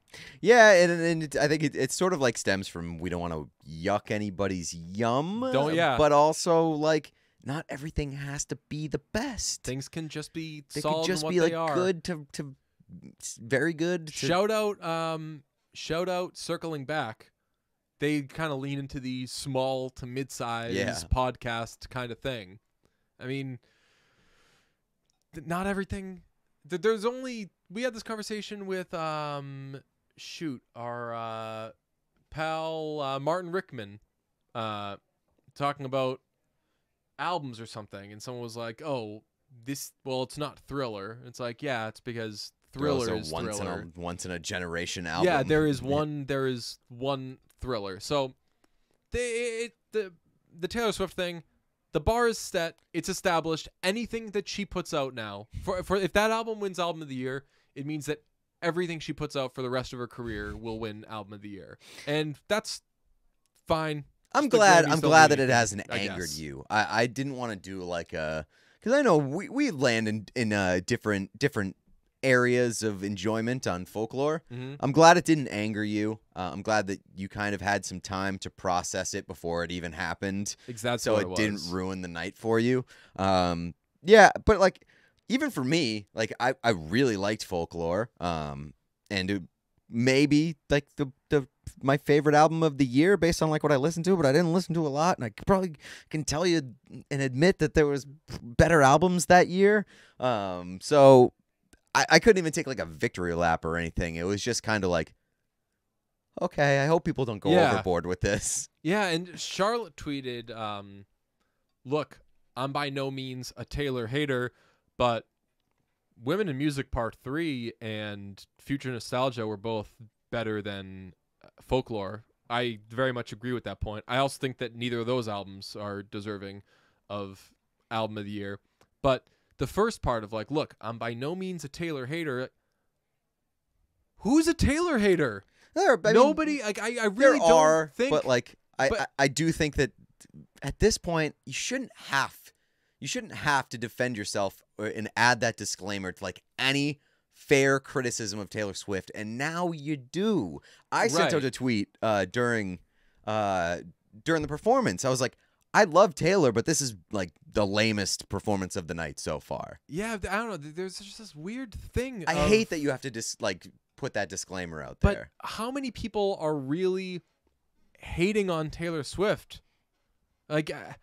S2: yeah, and and it, I think it, it sort of like stems from we don't want to yuck anybody's yum.
S4: Don't- yeah.
S2: But also like not everything has to be the best.
S4: Things can just be
S2: they
S4: solid
S2: could just be like
S4: are.
S2: good to to very good. To,
S4: Shout out, um, shout out. Circling back, they kind of lean into the small to mid-size
S2: Yeah.
S4: podcast kind of thing. I mean, not everything. There's only we had this conversation with um, shoot our uh, pal uh, Martin Rickman, uh, talking about albums or something, and someone was like, "Oh, this. Well, it's not Thriller." It's like, yeah, it's because
S2: Thriller's
S4: Thriller is
S2: once
S4: Thriller.
S2: in a once in a generation album.
S4: Yeah, there is one. There is one thriller. So, the it, the the Taylor Swift thing, the bar is set. It's established. Anything that she puts out now, for for if that album wins album of the year, it means that everything she puts out for the rest of her career will win album of the year, and that's fine.
S2: I'm
S4: Just
S2: glad. I'm glad that it hasn't
S4: I
S2: angered
S4: guess.
S2: you. I, I didn't want to do like a because I know we, we land in in uh, different different areas of enjoyment on folklore.
S4: Mm-hmm.
S2: I'm glad it didn't anger you. Uh, I'm glad that you kind of had some time to process it before it even happened,
S4: Exactly.
S2: so
S4: what
S2: it didn't ruin the night for you. Um, yeah, but like even for me, like I I really liked folklore. Um, and it, maybe like the the my favorite album of the year based on like what I listened to, but I didn't listen to a lot, and I probably can tell you and admit that there was better albums that year. Um, so I, I couldn't even take like a victory lap or anything. It was just kind of like, okay, I hope people don't go
S4: Yeah.
S2: overboard with this.
S4: Yeah, and Charlotte tweeted, um, "Look, I'm by no means a Taylor hater, but Women in Music Part Three and Future Nostalgia were both better than uh, Folklore. I very much agree with that point. I also think that neither of those albums are deserving of album of the year. But the first part of like, look, I'm by no means a Taylor hater. Who's a Taylor hater?
S2: There, I mean,
S4: Nobody. Like, I, I really don't
S2: are,
S4: think.
S2: but like I,
S4: but-
S2: I I do think that at this point you shouldn't have you shouldn't have to defend yourself and add that disclaimer to like any fair criticism of Taylor Swift, and now you do. I sent out a tweet uh, during uh, during the performance. I was like. I love Taylor, but this is like the lamest performance of the night so far.
S4: Yeah, I don't know. There's just this weird thing.
S2: I
S4: of-
S2: hate that you have to just like put that disclaimer out
S4: But
S2: there.
S4: how many people are really hating on Taylor Swift? Like, uh,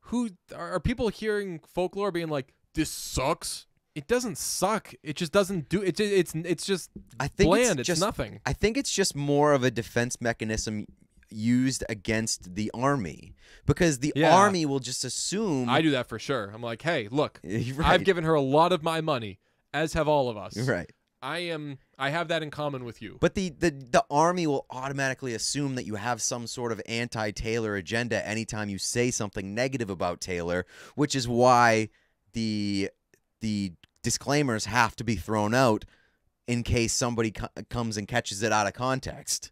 S4: who are, people hearing folklore being like, "This sucks"? It doesn't suck. It just doesn't do. It's it's it's just
S2: I think
S4: bland.
S2: it's
S4: It's,
S2: just
S4: nothing.
S2: I think it's just more of a defense mechanism used against the army because the
S4: Yeah.
S2: army will just assume
S4: I do that for sure. I'm like, hey, look,
S2: right,
S4: I've given her a lot of my money, as have all of us.
S2: right.
S4: I am I have that in common with you.
S2: But the, the the army will automatically assume that you have some sort of anti-Taylor agenda anytime you say something negative about Taylor, which is why the the disclaimers have to be thrown out in case somebody co- comes and catches it out of context.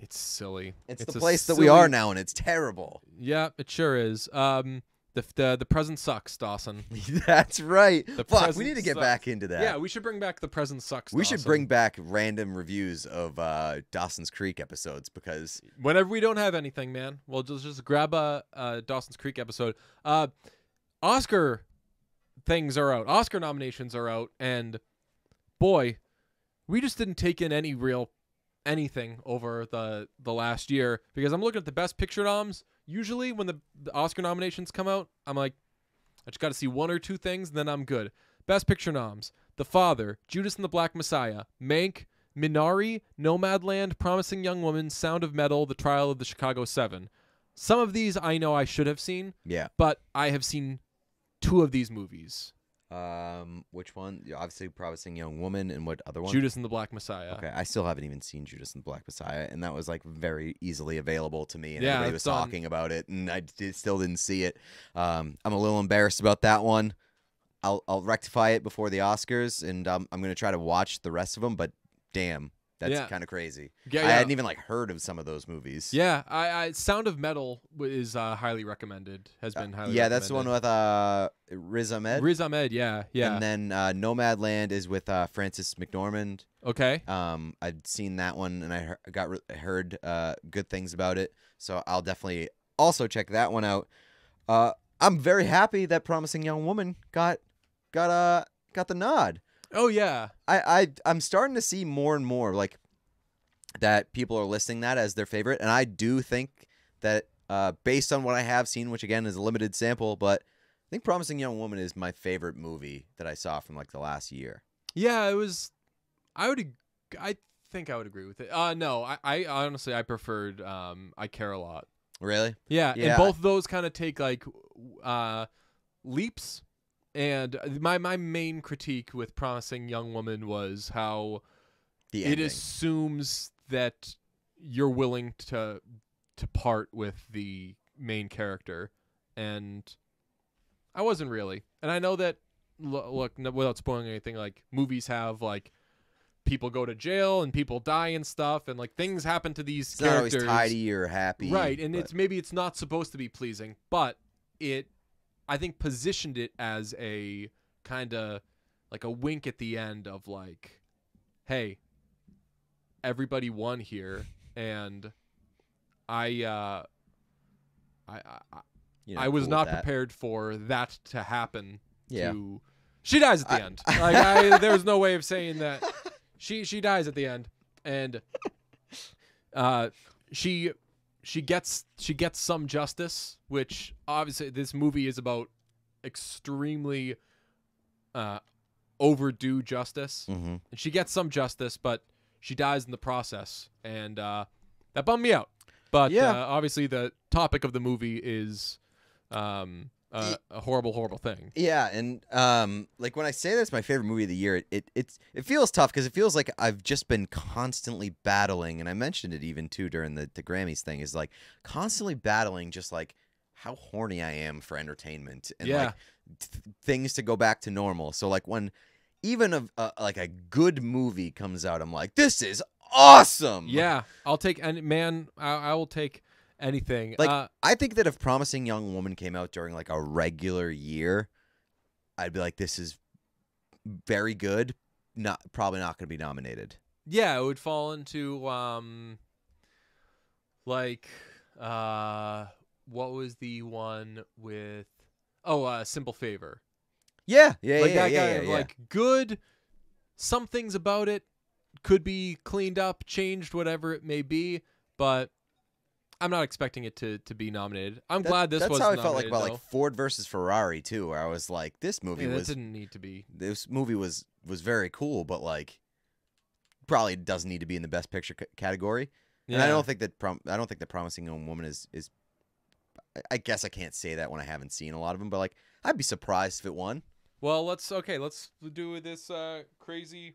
S4: It's silly.
S2: It's,
S4: It's
S2: the place that we are now, and it's terrible.
S4: Yeah, it sure is. Um, the the the present sucks, Dawson.
S2: That's right.
S4: The
S2: Fuck, we need to get
S4: sucks.
S2: back into that.
S4: Yeah, we should bring back the present sucks.
S2: we should bring back random reviews of uh, Dawson's Creek episodes because
S4: whenever we don't have anything, man. We'll just just grab a, a Dawson's Creek episode. Uh, Oscar things are out. Oscar nominations are out, and boy, we just didn't take in any real anything over the the last year because I'm looking at the Best Picture noms. Usually, when the, the Oscar nominations come out, I'm like, I just got to see one or two things, and then I'm good. Best Picture noms: The Father, Judas and the Black Messiah, Mank, Minari, Nomadland, Promising Young Woman, Sound of Metal, The Trial of the Chicago Seven. Some of these I know I should have seen,
S2: yeah.
S4: but I have seen two of these movies:
S2: Um, which one? Obviously, Promising Young Woman, and what other one?
S4: Judas and the Black Messiah.
S2: Okay, I still haven't even seen Judas and the Black Messiah, and that was like very easily available to me, and
S4: Yeah,
S2: everybody was talking about it, and I did, still didn't see it. Um, I'm a little embarrassed about that one. I'll I'll rectify it before the Oscars, and um, I'm gonna try to watch the rest of them. But damn, that's
S4: Yeah.
S2: kind of crazy.
S4: Yeah,
S2: I hadn't even like heard of some of those movies.
S4: Yeah, I, I Sound of Metal is uh, highly recommended. Has
S2: Uh,
S4: been highly.
S2: yeah, that's the one with uh Riz Ahmed.
S4: Riz Ahmed. Yeah, yeah.
S2: And then uh, Nomadland is with uh, Frances McDormand.
S4: okay.
S2: Um, I'd seen that one and I he- got heard uh, good things about it, so I'll definitely also check that one out. Uh, I'm very happy that Promising Young Woman got got uh got the nod.
S4: Oh yeah.
S2: I I I'm starting to see more and more like that people are listing that as their favorite, and I do think that uh, based on what I have seen, which again is a limited sample, but I think Promising Young Woman is my favorite movie that I saw from like the last year.
S4: Yeah, it was. I would. I think I would agree with it. Uh, no, I, I honestly I preferred. Um, I care a lot.
S2: Really?
S4: Yeah,
S2: Yeah.
S4: and both of those kind of take like, uh, leaps. And uh, my my main critique with Promising Young Woman was how
S2: The
S4: it assumes that you're willing to to part with the main character. And i wasn't really. And i know that look no, without spoiling anything like movies have like people go to jail and people die and stuff and like things happen to these
S2: It's not always
S4: characters.
S2: tidy or happy.
S4: right and
S2: but-
S4: it's maybe it's not supposed to be pleasing but it i think positioned it as a kind of like a wink at the end of like hey everybody won here and i uh i i,
S2: you know,
S4: I was
S2: cool
S4: not prepared for that to happen
S2: Yeah.
S4: to she dies at the
S2: I-
S4: end. Like I, there's no way of saying that. She she dies at the end and uh she she gets she gets some justice which obviously this movie is about extremely uh overdue justice
S2: Mhm.
S4: and she gets some justice but she dies in the process and uh that bummed me out but
S2: Yeah.
S4: uh, obviously the topic of the movie is um a, a horrible horrible thing
S2: Yeah, and um, like when I say that's my favorite movie of the year, it, it it's it feels tough because it feels like I've just been constantly battling, and I mentioned it even too during the the Grammys thing is like constantly battling, just like how horny I am for entertainment and
S4: Yeah.
S2: like th- things to go back to normal. So like when even a, a like a good movie comes out, I'm like, this is awesome.
S4: yeah i'll take and man i, I will take anything
S2: Like,
S4: uh,
S2: I think that if Promising Young Woman came out during like a regular year, I'd be like, this is very good. Not probably not going to be nominated.
S4: yeah it would fall into um like uh what was the one with oh uh simple favor
S2: Yeah, yeah,
S4: like
S2: yeah,
S4: that
S2: yeah,
S4: guy
S2: yeah, yeah.
S4: like good some things about it could be cleaned up changed whatever it may be but i'm not expecting it to to be nominated i'm
S2: That-
S4: glad this
S2: That's
S4: was
S2: how I felt like about
S4: though.
S2: like Ford versus Ferrari too, where I was like, this movie
S4: yeah,
S2: was
S4: didn't need to be
S2: this movie was was very cool, but like probably doesn't need to be in the best picture c- category. And I don't think that prom- I don't think that Promising Young Woman is is. I- I guess I can't say that when I haven't seen a lot of them, but like I'd be surprised if it won.
S4: Well, let's okay. Let's do this uh, crazy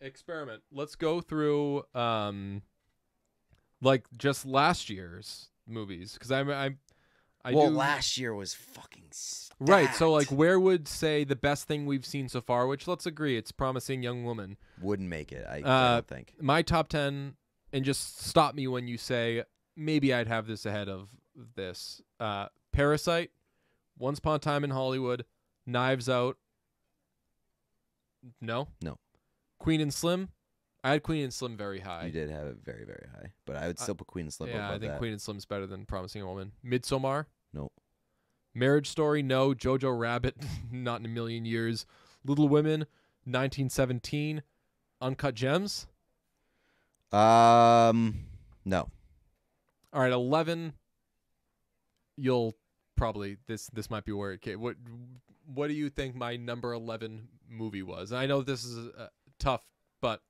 S4: experiment. Let's go through um like just last year's movies because I'm I'm I
S2: well,
S4: do
S2: last year was fucking stacked.
S4: right. So like, where would say the best thing we've seen so far? Which let's agree, it's promising young woman.
S2: wouldn't make it. I, I
S4: Uh,
S2: don't think.
S4: My top ten, and just stop me when you say maybe I'd have this ahead of this. Uh, Parasite, Once Upon a Time in Hollywood, Knives Out. No.
S2: No.
S4: Queen and Slim. I had Queen and Slim very high.
S2: You did have it very, very high, but I would still put Queen and Slim
S4: Yeah, I think
S2: that.
S4: Queen and Slim's better than Promising Woman. Midsommar.
S2: No.
S4: Marriage Story. No. Jojo Rabbit. not in a million years. Little Women. 1917. Uncut Gems.
S2: Um, no.
S4: All right, 11. You'll probably this this might be where it came. What what do you think my number 11 movie was? And I know this is uh, tough, but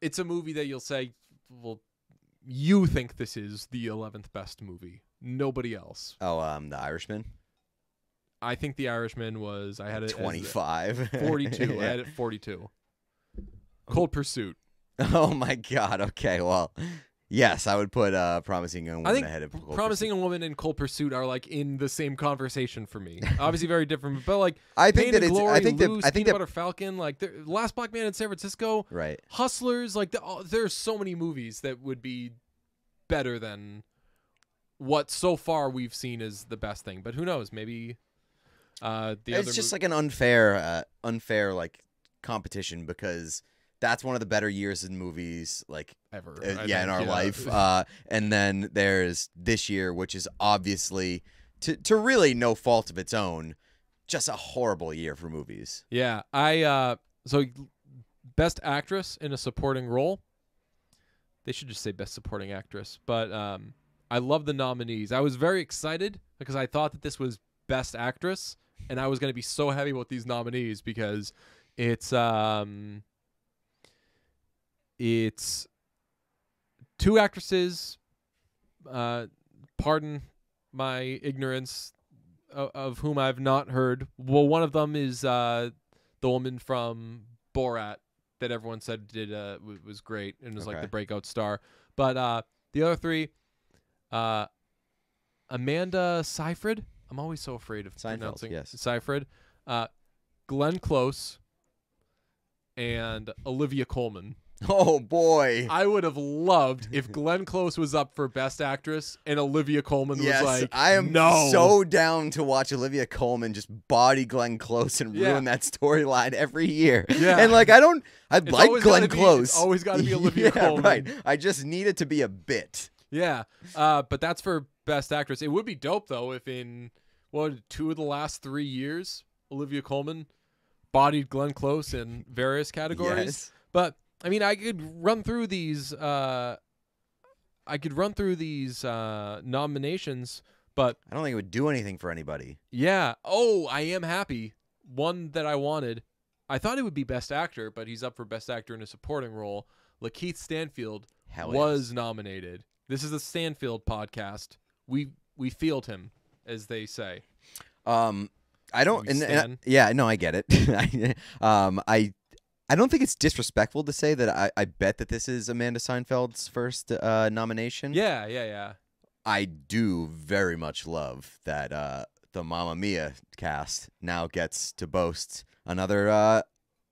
S4: it's a movie that you'll say, well, you think this is the 11th best movie. Nobody else.
S2: Oh, um, The Irishman.
S4: I think The Irishman was I had it as
S2: Twenty-five.
S4: 42. I had it 42. Cold Pursuit.
S2: Oh my God. Okay. Well, yes, I would put uh, Promising Young
S4: I
S2: Woman
S4: think
S2: ahead of Cold
S4: Promising a Woman and Cold Pursuit are like in the same conversation for me. Obviously, very different, but like
S2: I think
S4: Pain
S2: that
S4: and
S2: it's.
S4: Glory,
S2: I think that. I think
S4: Peanut
S2: that.
S4: Butter Falcon, like the Last Black Man in San Francisco,
S2: Right.
S4: Hustlers, like the, oh, there's so many movies that would be better than what so far we've seen is the best thing. But who knows? Maybe uh, the
S2: it's
S4: other
S2: just like an unfair, uh, unfair like competition because that's one of the better years in movies. Like
S4: ever.
S2: uh, yeah, in our life. Uh, and then there's this year, which is obviously, to to really no fault of its own, just a horrible year for movies.
S4: yeah, I uh, so best actress in a supporting role. They should just say best supporting actress, but um, I love the nominees. I was very excited because I thought that this was best actress, and I was going to be so happy with these nominees because it's um, it's two actresses. Uh, pardon my ignorance of, of whom I've not heard. Well, one of them is uh, the woman from Borat that everyone said did uh, w- was great and was like the breakout star. But uh, the other three, uh, Amanda Seyfried. I'm always so afraid of
S2: Seinfeld,
S4: pronouncing
S2: yes.
S4: Seyfried. Uh, Glenn Close and Olivia Colman.
S2: Oh boy.
S4: I would have loved if Glenn Close was up for Best Actress and Olivia Colman
S2: Yes,
S4: was like,
S2: I am
S4: no.
S2: so down to watch Olivia Colman just body Glenn Close and
S4: Yeah.
S2: ruin that storyline every year.
S4: Yeah.
S2: And like I don't I
S4: It's
S2: like Glenn
S4: gotta be-
S2: Close.
S4: it's always gotta be Olivia
S2: yeah,
S4: Colman.
S2: Right. I just need it to be a bit.
S4: Yeah, uh, but that's for Best Actress. It would be dope though if in what two of the last three years, Olivia Colman bodied Glenn Close in various categories.
S2: Yes.
S4: But I mean, I could run through these. Uh, I could run through these uh, nominations, but
S2: I don't think it would do anything for anybody.
S4: yeah. Oh, I am happy. One that I wanted. I thought it would be Best Actor, but he's up for Best Actor in a Supporting Role. Lakeith Stanfield
S2: Hell
S4: was
S2: yes.
S4: nominated. This is the Stanfield podcast. We we field him, as they say.
S2: Um, I don't. And, and
S4: stan.
S2: yeah, no, I get it. um, I, I don't think it's disrespectful to say that I, I bet that this is Amanda Seinfeld's first uh, nomination.
S4: Yeah, yeah, yeah.
S2: I do very much love that uh, the Mamma Mia cast now gets to boast another uh,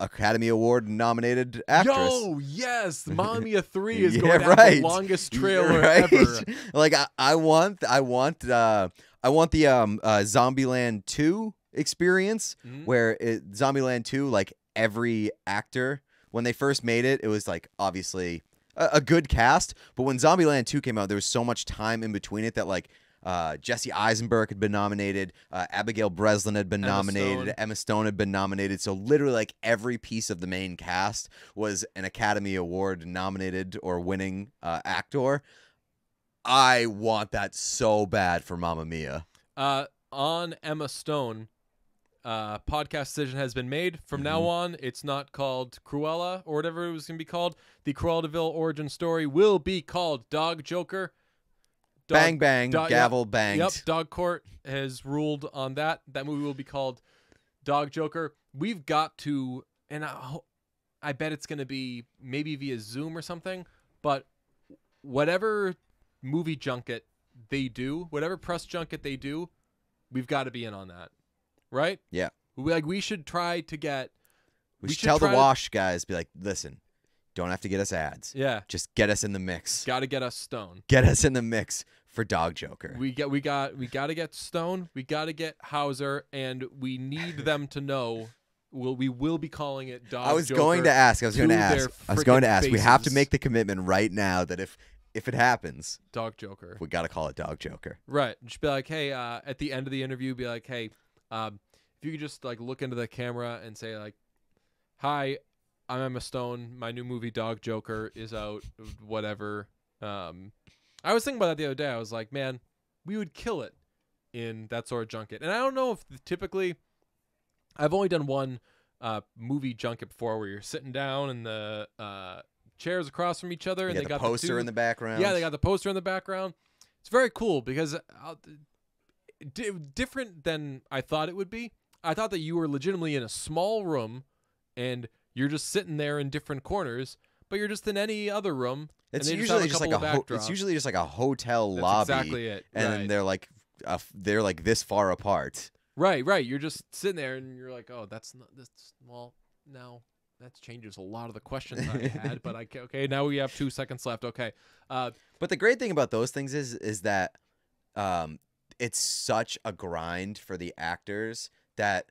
S2: Academy Award nominated actress.
S4: Yo, yes, Mamma Mia Three is
S2: Yeah,
S4: going to
S2: right.
S4: the longest trailer
S2: right.
S4: ever.
S2: like I, I want I want uh I want the um uh Zombieland 2 experience
S4: Mhm.
S2: where it, Zombieland 2 like every actor when they first made it it was like obviously a, a good cast but when Zombieland 2 came out there was so much time in between it that like uh, Jesse Eisenberg had been nominated. Uh, Abigail Breslin had been
S4: Emma
S2: nominated.
S4: Stone.
S2: Emma Stone had been nominated. So literally, like every piece of the main cast was an Academy Award nominated or winning uh, actor. I want that so bad for Mamma Mia.
S4: Uh, on Emma Stone, uh, podcast decision has been made. From now
S2: Mm-hmm.
S4: on, it's not called Cruella or whatever it was going to be called. The Cruella de Vil origin story will be called Dog Joker. Dog-
S2: bang bang,
S4: dog-
S2: gavel
S4: yep,
S2: banged.
S4: Yep, Dog Court has ruled on that. That movie will be called Dog Joker. We've got to, and I, I bet it's going to be maybe via Zoom or something. But whatever movie junket they do, whatever press junket they do, we've got to be in on that, right?
S2: Yeah.
S4: We, like we should try to get.
S2: We,
S4: We
S2: should
S4: should
S2: tell the
S4: try to-
S2: wash guys, be like, listen, don't have to get us ads.
S4: Yeah,
S2: Just get us in the mix.
S4: got to get us Stone.
S2: Get us in the mix for Dog Joker.
S4: We get we got we got to get Stone. We got to get Hauser, and we need them to know. Will we will be calling it Dog
S2: I was
S4: Joker
S2: going to ask. I was going to ask. I was going to ask. We have to make the commitment right now that if if it happens,
S4: Dog Joker.
S2: we got to call it Dog Joker.
S4: Right. Just be like, hey, uh, at the end of the interview, be like, hey, um, if you could just like look into the camera and say like, hi, I'm Emma Stone. My new movie Dog Joker is out. Whatever. Um, I was thinking about that the other day. I was like, man, we would kill it in that sort of junket. And I don't know if typically, I've only done one uh, movie junket before where you're sitting down and the uh, chairs across from each other,
S2: You
S4: and
S2: got
S4: they
S2: the
S4: got
S2: poster
S4: the two,
S2: in the background.
S4: yeah, they got the poster in the background. It's very cool because uh, di- different than I thought it would be. I thought that you were legitimately in a small room and you're just sitting there in different corners, but you're just in any other room.
S2: It's
S4: they just
S2: usually just like a ho- it's usually just like a hotel
S4: That's
S2: lobby,
S4: exactly it.
S2: and
S4: right.
S2: they're like uh, they're like this far apart.
S4: right, right. You're just sitting there and you're like, oh, that's not this well now. That changes a lot of the questions I had, but I okay. Now we have two seconds left. Okay, uh,
S2: But the great thing about those things is is that um, it's such a grind for the actors that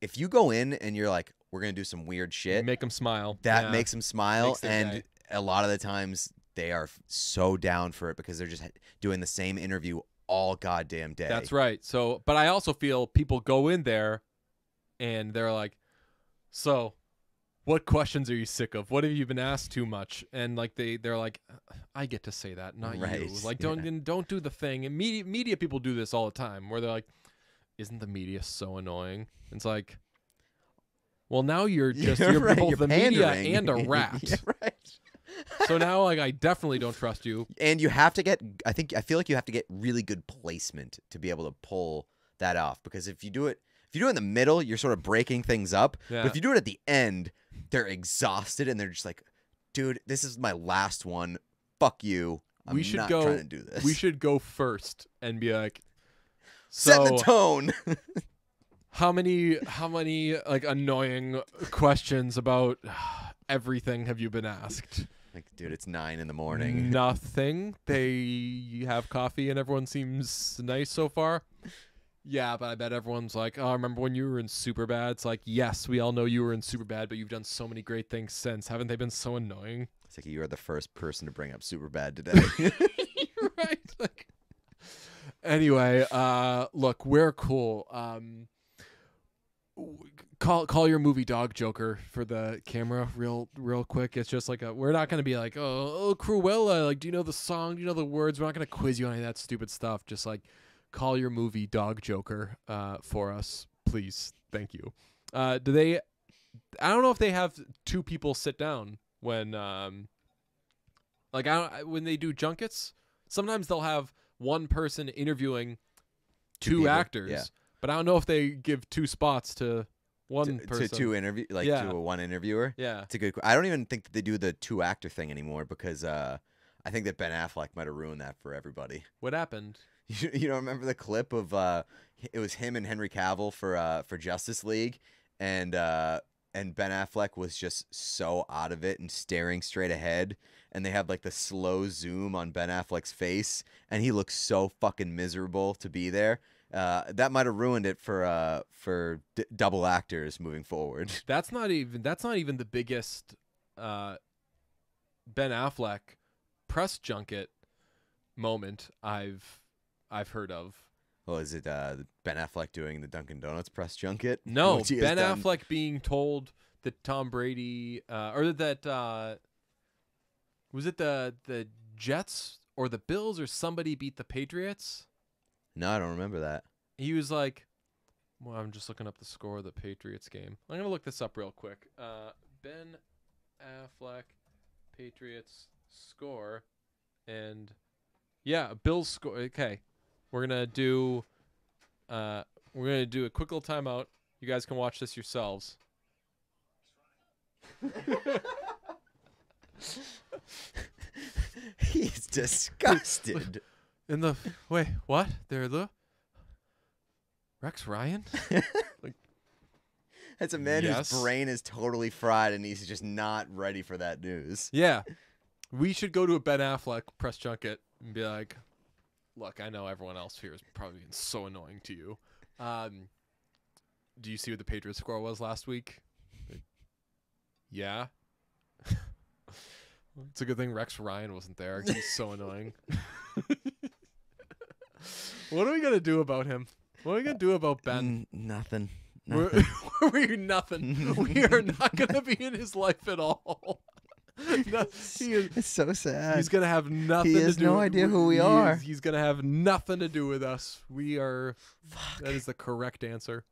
S2: if you go in and you're like, we're gonna do some weird shit,
S4: make them smile.
S2: that
S4: Yeah.
S2: makes them smile,
S4: Makes
S2: and
S4: day.
S2: a lot of the times they are so down for it because they're just doing the same interview all goddamn day.
S4: That's right. So, but I also feel people go in there and they're like, "So, what questions are you sick of? What have you been asked too much?" And like they they're like, "I get to say that, not you." Like don't then don't do the thing. And media media people do this all the time where they're like, "Isn't the media so annoying?" It's like, well, now you're just
S2: You're
S4: you're
S2: right,
S4: both
S2: you're
S4: the media and a rat.
S2: Yeah, right.
S4: so now like I definitely don't trust you.
S2: and you have to get i think i feel like you have to get really good placement to be able to pull that off because if you do it if you do it in the middle you're sort of breaking things up
S4: Yeah.
S2: but if you do it at the end they're exhausted and they're just like dude this is my last one. Fuck you. I'm
S4: We should
S2: not
S4: go-
S2: trying to do this.
S4: We should go first and be like,
S2: set the tone.
S4: how many how many like annoying questions about everything have you been asked?
S2: Like dude it's nine in the morning.
S4: Nothing. They have coffee and everyone seems nice so far yeah but i bet everyone's like oh remember when you were in Superbad? It's like yes we all know you were in Superbad but you've done so many great things since. Haven't they been so annoying?
S2: It's like you are the first person to bring up Superbad today.
S4: Right like anyway uh look we're cool um call call your movie dog joker for the camera real real quick. It's just like a we're not gonna be like oh, oh cruella like do you know the song? Do you know the words? We're not gonna quiz you on any of that stupid stuff. Just like call your movie dog joker uh for us please thank you uh do they i don't know if they have two people sit down when um like I, don't, I when they do junkets sometimes they'll have one person interviewing
S2: Two
S4: actors
S2: yeah.
S4: but i don't know if they give two spots to one
S2: to,
S4: person
S2: to two interview like
S4: Yeah.
S2: to a one interviewer
S4: yeah
S2: It's a good. I don't even think that they do the two actor thing anymore because uh, I think that Ben Affleck might have ruined that for everybody.
S4: what happened
S2: You, you don't remember the clip of uh, it was him and Henry Cavill for uh, for Justice League, and uh, and Ben Affleck was just so out of it and staring straight ahead, and they have like the slow zoom on Ben Affleck's face, and he looks so fucking miserable to be there. Uh, that might have ruined it for uh, for double actors moving forward.
S4: that's not even that's not even the biggest uh ben affleck press junket moment i've i've heard of.
S2: Well, is it uh, Ben Affleck doing the Dunkin' Donuts press junket?
S4: no
S2: Which he has
S4: ben affleck being told that tom brady uh or that uh was it the the jets or the bills or somebody beat the patriots?
S2: No, I don't remember that.
S4: he was like well i'm just looking up the score of the patriots game. I'm gonna look this up real quick. Uh ben affleck patriots score and yeah bills score okay we're gonna do uh we're gonna do a quick little timeout you guys can watch this yourselves
S2: He's disgusted.
S4: In the wait, what? They're the Rex Ryan?
S2: like That's a man
S4: Yes.
S2: whose brain is totally fried and he's just not ready for that news.
S4: Yeah. We should go to a Ben Affleck press junket and be like, look, I know everyone else here is probably being so annoying to you. Um, do you see what the Patriots score was last week? Yeah. it's a good thing Rex Ryan wasn't there. He's so annoying. what are we gonna do about him? What are we gonna do about Ben?
S2: N- nothing.
S4: We're,
S2: Nothing.
S4: we're nothing. we are not gonna be in his life at all. No, he is,
S2: it's so sad.
S4: He's gonna have nothing.
S2: He has
S4: to do
S2: no
S4: with-
S2: idea who we
S4: he is-
S2: are.
S4: he's gonna have nothing to do with us. We are. Fuck. That is the correct answer.